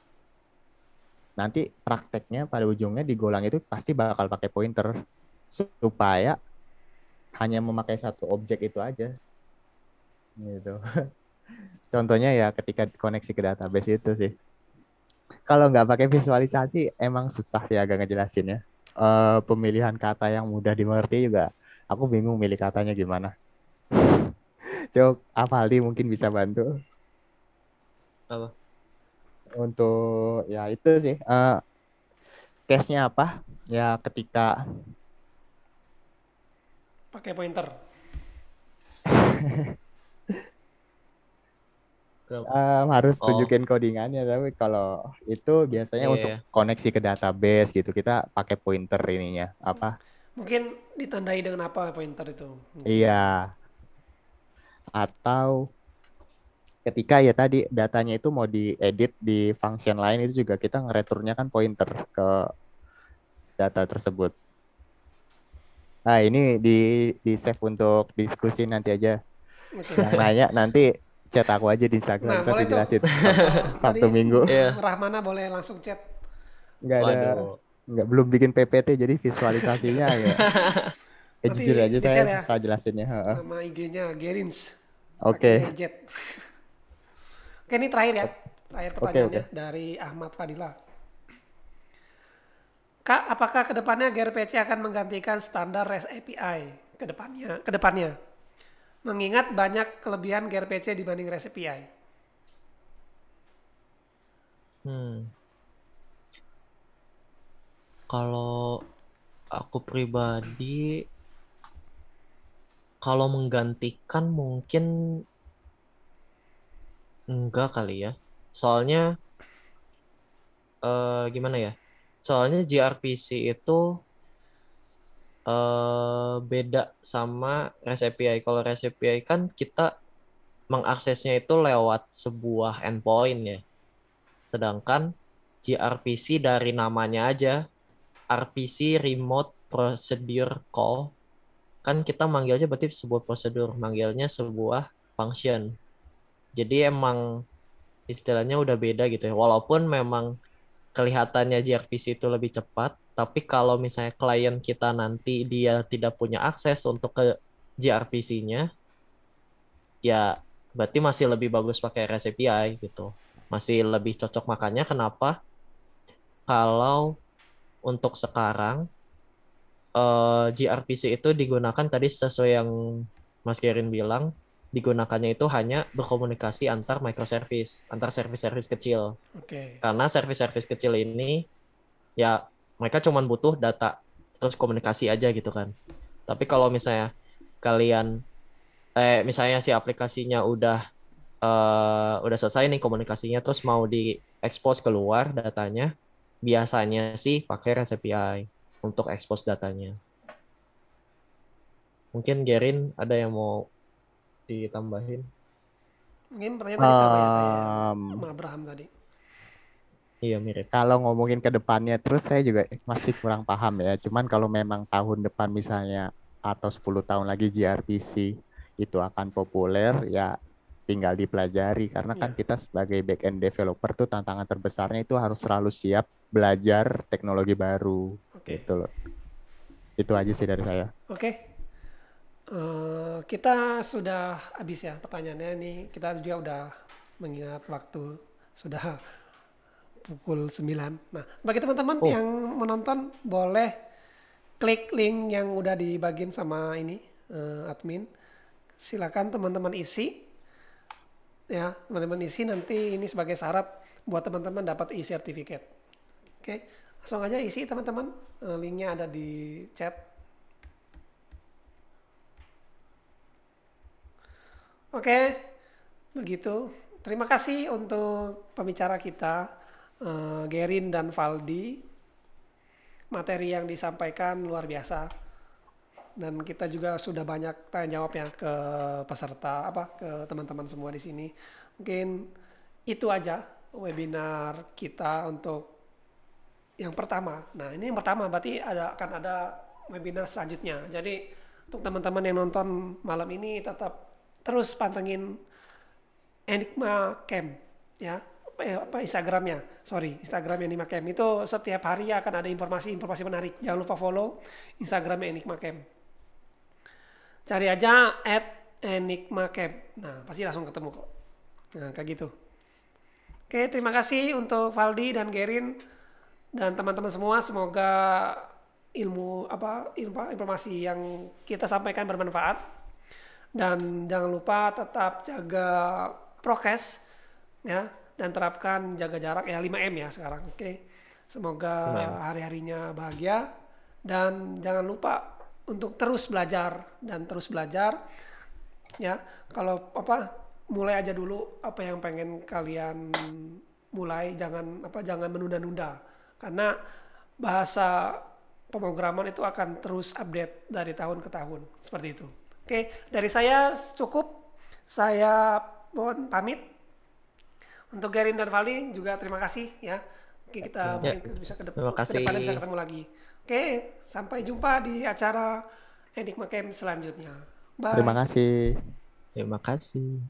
nanti prakteknya pada ujungnya di Golang itu pasti bakal pakai pointer supaya hanya memakai satu objek itu aja. Gitu. Contohnya ya ketika koneksi ke database itu sih kalau nggak pakai visualisasi emang susah sih agak ngejelasinnya uh, pemilihan kata yang mudah dimengerti juga aku bingung milih katanya gimana Cok, Avaldi mungkin bisa bantu. Apa? Untuk ya itu sih. Uh, case-nya apa? Ya ketika pakai pointer. um, harus oh. tunjukin codingannya tapi kalau itu biasanya yeah. untuk iya. koneksi ke database gitu kita pakai pointer ininya apa mungkin ditandai dengan apa pointer itu iya atau ketika ya tadi datanya itu mau diedit di function lain itu juga kita ngereturnya kan pointer ke data tersebut. Nah ini di di save untuk diskusi nanti aja. Okay. Yang nanya nanti chat aku aja di Instagram nah, dijelasin satu minggu. Yeah. Rahmana boleh langsung chat. Enggak ada. Enggak belum bikin PPT jadi visualisasinya ya. Eh, jujur aja saya, ya. saya jelasinnya. Nama IG-nya Gerins. Oke. Okay. Oke, ini terakhir ya. Terakhir pertanyaannya okay, okay. dari Ahmad Fadila. Kak, apakah ke depannya gRPC akan menggantikan standar REST API ke depannya? Ke depannya, mengingat banyak kelebihan gRPC dibanding REST API. Hmm. Kalau aku pribadi kalau menggantikan mungkin enggak kali ya. Soalnya uh, gimana ya? Soalnya gRPC itu uh, beda sama REST API. Kalau REST API kan kita mengaksesnya itu lewat sebuah endpoint ya. Sedangkan gRPC dari namanya aja RPC Remote Procedure Call kan kita manggilnya berarti sebuah prosedur, manggilnya sebuah function. Jadi emang istilahnya udah beda gitu ya. Walaupun memang kelihatannya gRPC itu lebih cepat, tapi kalau misalnya klien kita nanti dia tidak punya akses untuk ke gRPC-nya, ya berarti masih lebih bagus pakai REST API gitu. Masih lebih cocok makanya kenapa kalau untuk sekarang uh, eh, gRPC itu digunakan tadi sesuai yang Mas Gerin bilang digunakannya itu hanya berkomunikasi antar microservice, antar service-service kecil. Okay. Karena service-service kecil ini ya mereka cuma butuh data terus komunikasi aja gitu kan. Tapi kalau misalnya kalian eh misalnya si aplikasinya udah uh, udah selesai nih komunikasinya terus mau di expose keluar datanya, biasanya sih pakai REST API untuk expose datanya. Mungkin Gerin ada yang mau ditambahin? Mungkin pertanyaan tadi sama ya, um, Abraham tadi. Iya mirip. Kalau ngomongin ke depannya terus saya juga masih kurang paham ya. Cuman kalau memang tahun depan misalnya atau 10 tahun lagi gRPC itu akan populer ya tinggal dipelajari karena kan iya. kita sebagai back end developer tuh tantangan terbesarnya itu harus selalu siap belajar teknologi baru okay. gitu loh itu aja sih dari saya oke okay. uh, kita sudah habis ya pertanyaannya ini kita juga udah mengingat waktu sudah pukul 9 nah bagi teman-teman oh. yang menonton boleh klik link yang udah dibagiin sama ini uh, admin. Silakan teman-teman isi. Ya, teman-teman isi nanti ini sebagai syarat buat teman-teman dapat e-certificate. Oke, langsung aja isi teman-teman. Uh, linknya ada di chat. Oke, begitu. Terima kasih untuk pembicara kita, uh, Gerin dan Valdi. Materi yang disampaikan luar biasa. Dan kita juga sudah banyak tanya jawab ya ke peserta, apa ke teman-teman semua di sini. Mungkin itu aja webinar kita untuk yang pertama. Nah, ini yang pertama berarti ada akan ada webinar selanjutnya. Jadi untuk teman-teman yang nonton malam ini tetap terus pantengin Enigma Camp ya eh, apa Instagramnya? Sorry Instagramnya Enigma Camp itu setiap hari akan ada informasi-informasi menarik. Jangan lupa follow Instagramnya Enigma Camp cari aja at Enigma Camp nah pasti langsung ketemu kok. Nah kayak gitu. Oke terima kasih untuk Valdi dan Gerin dan teman-teman semua. Semoga ilmu apa informasi yang kita sampaikan bermanfaat. Dan jangan lupa tetap jaga prokes ya dan terapkan jaga jarak ya 5M ya sekarang. Oke. Okay? Semoga hari-harinya bahagia dan jangan lupa untuk terus belajar dan terus belajar ya. Kalau apa mulai aja dulu apa yang pengen kalian mulai jangan apa jangan menunda-nunda karena bahasa pemrograman itu akan terus update dari tahun ke tahun seperti itu. Oke, dari saya cukup. Saya mohon pamit. Untuk Gerin dan Valdi juga terima kasih ya. Oke, kita ya, mungkin bisa ke depan, terima kasih. ke bisa ketemu lagi. Oke, sampai jumpa di acara Enigma Camp selanjutnya. Bye. Terima kasih. Terima kasih.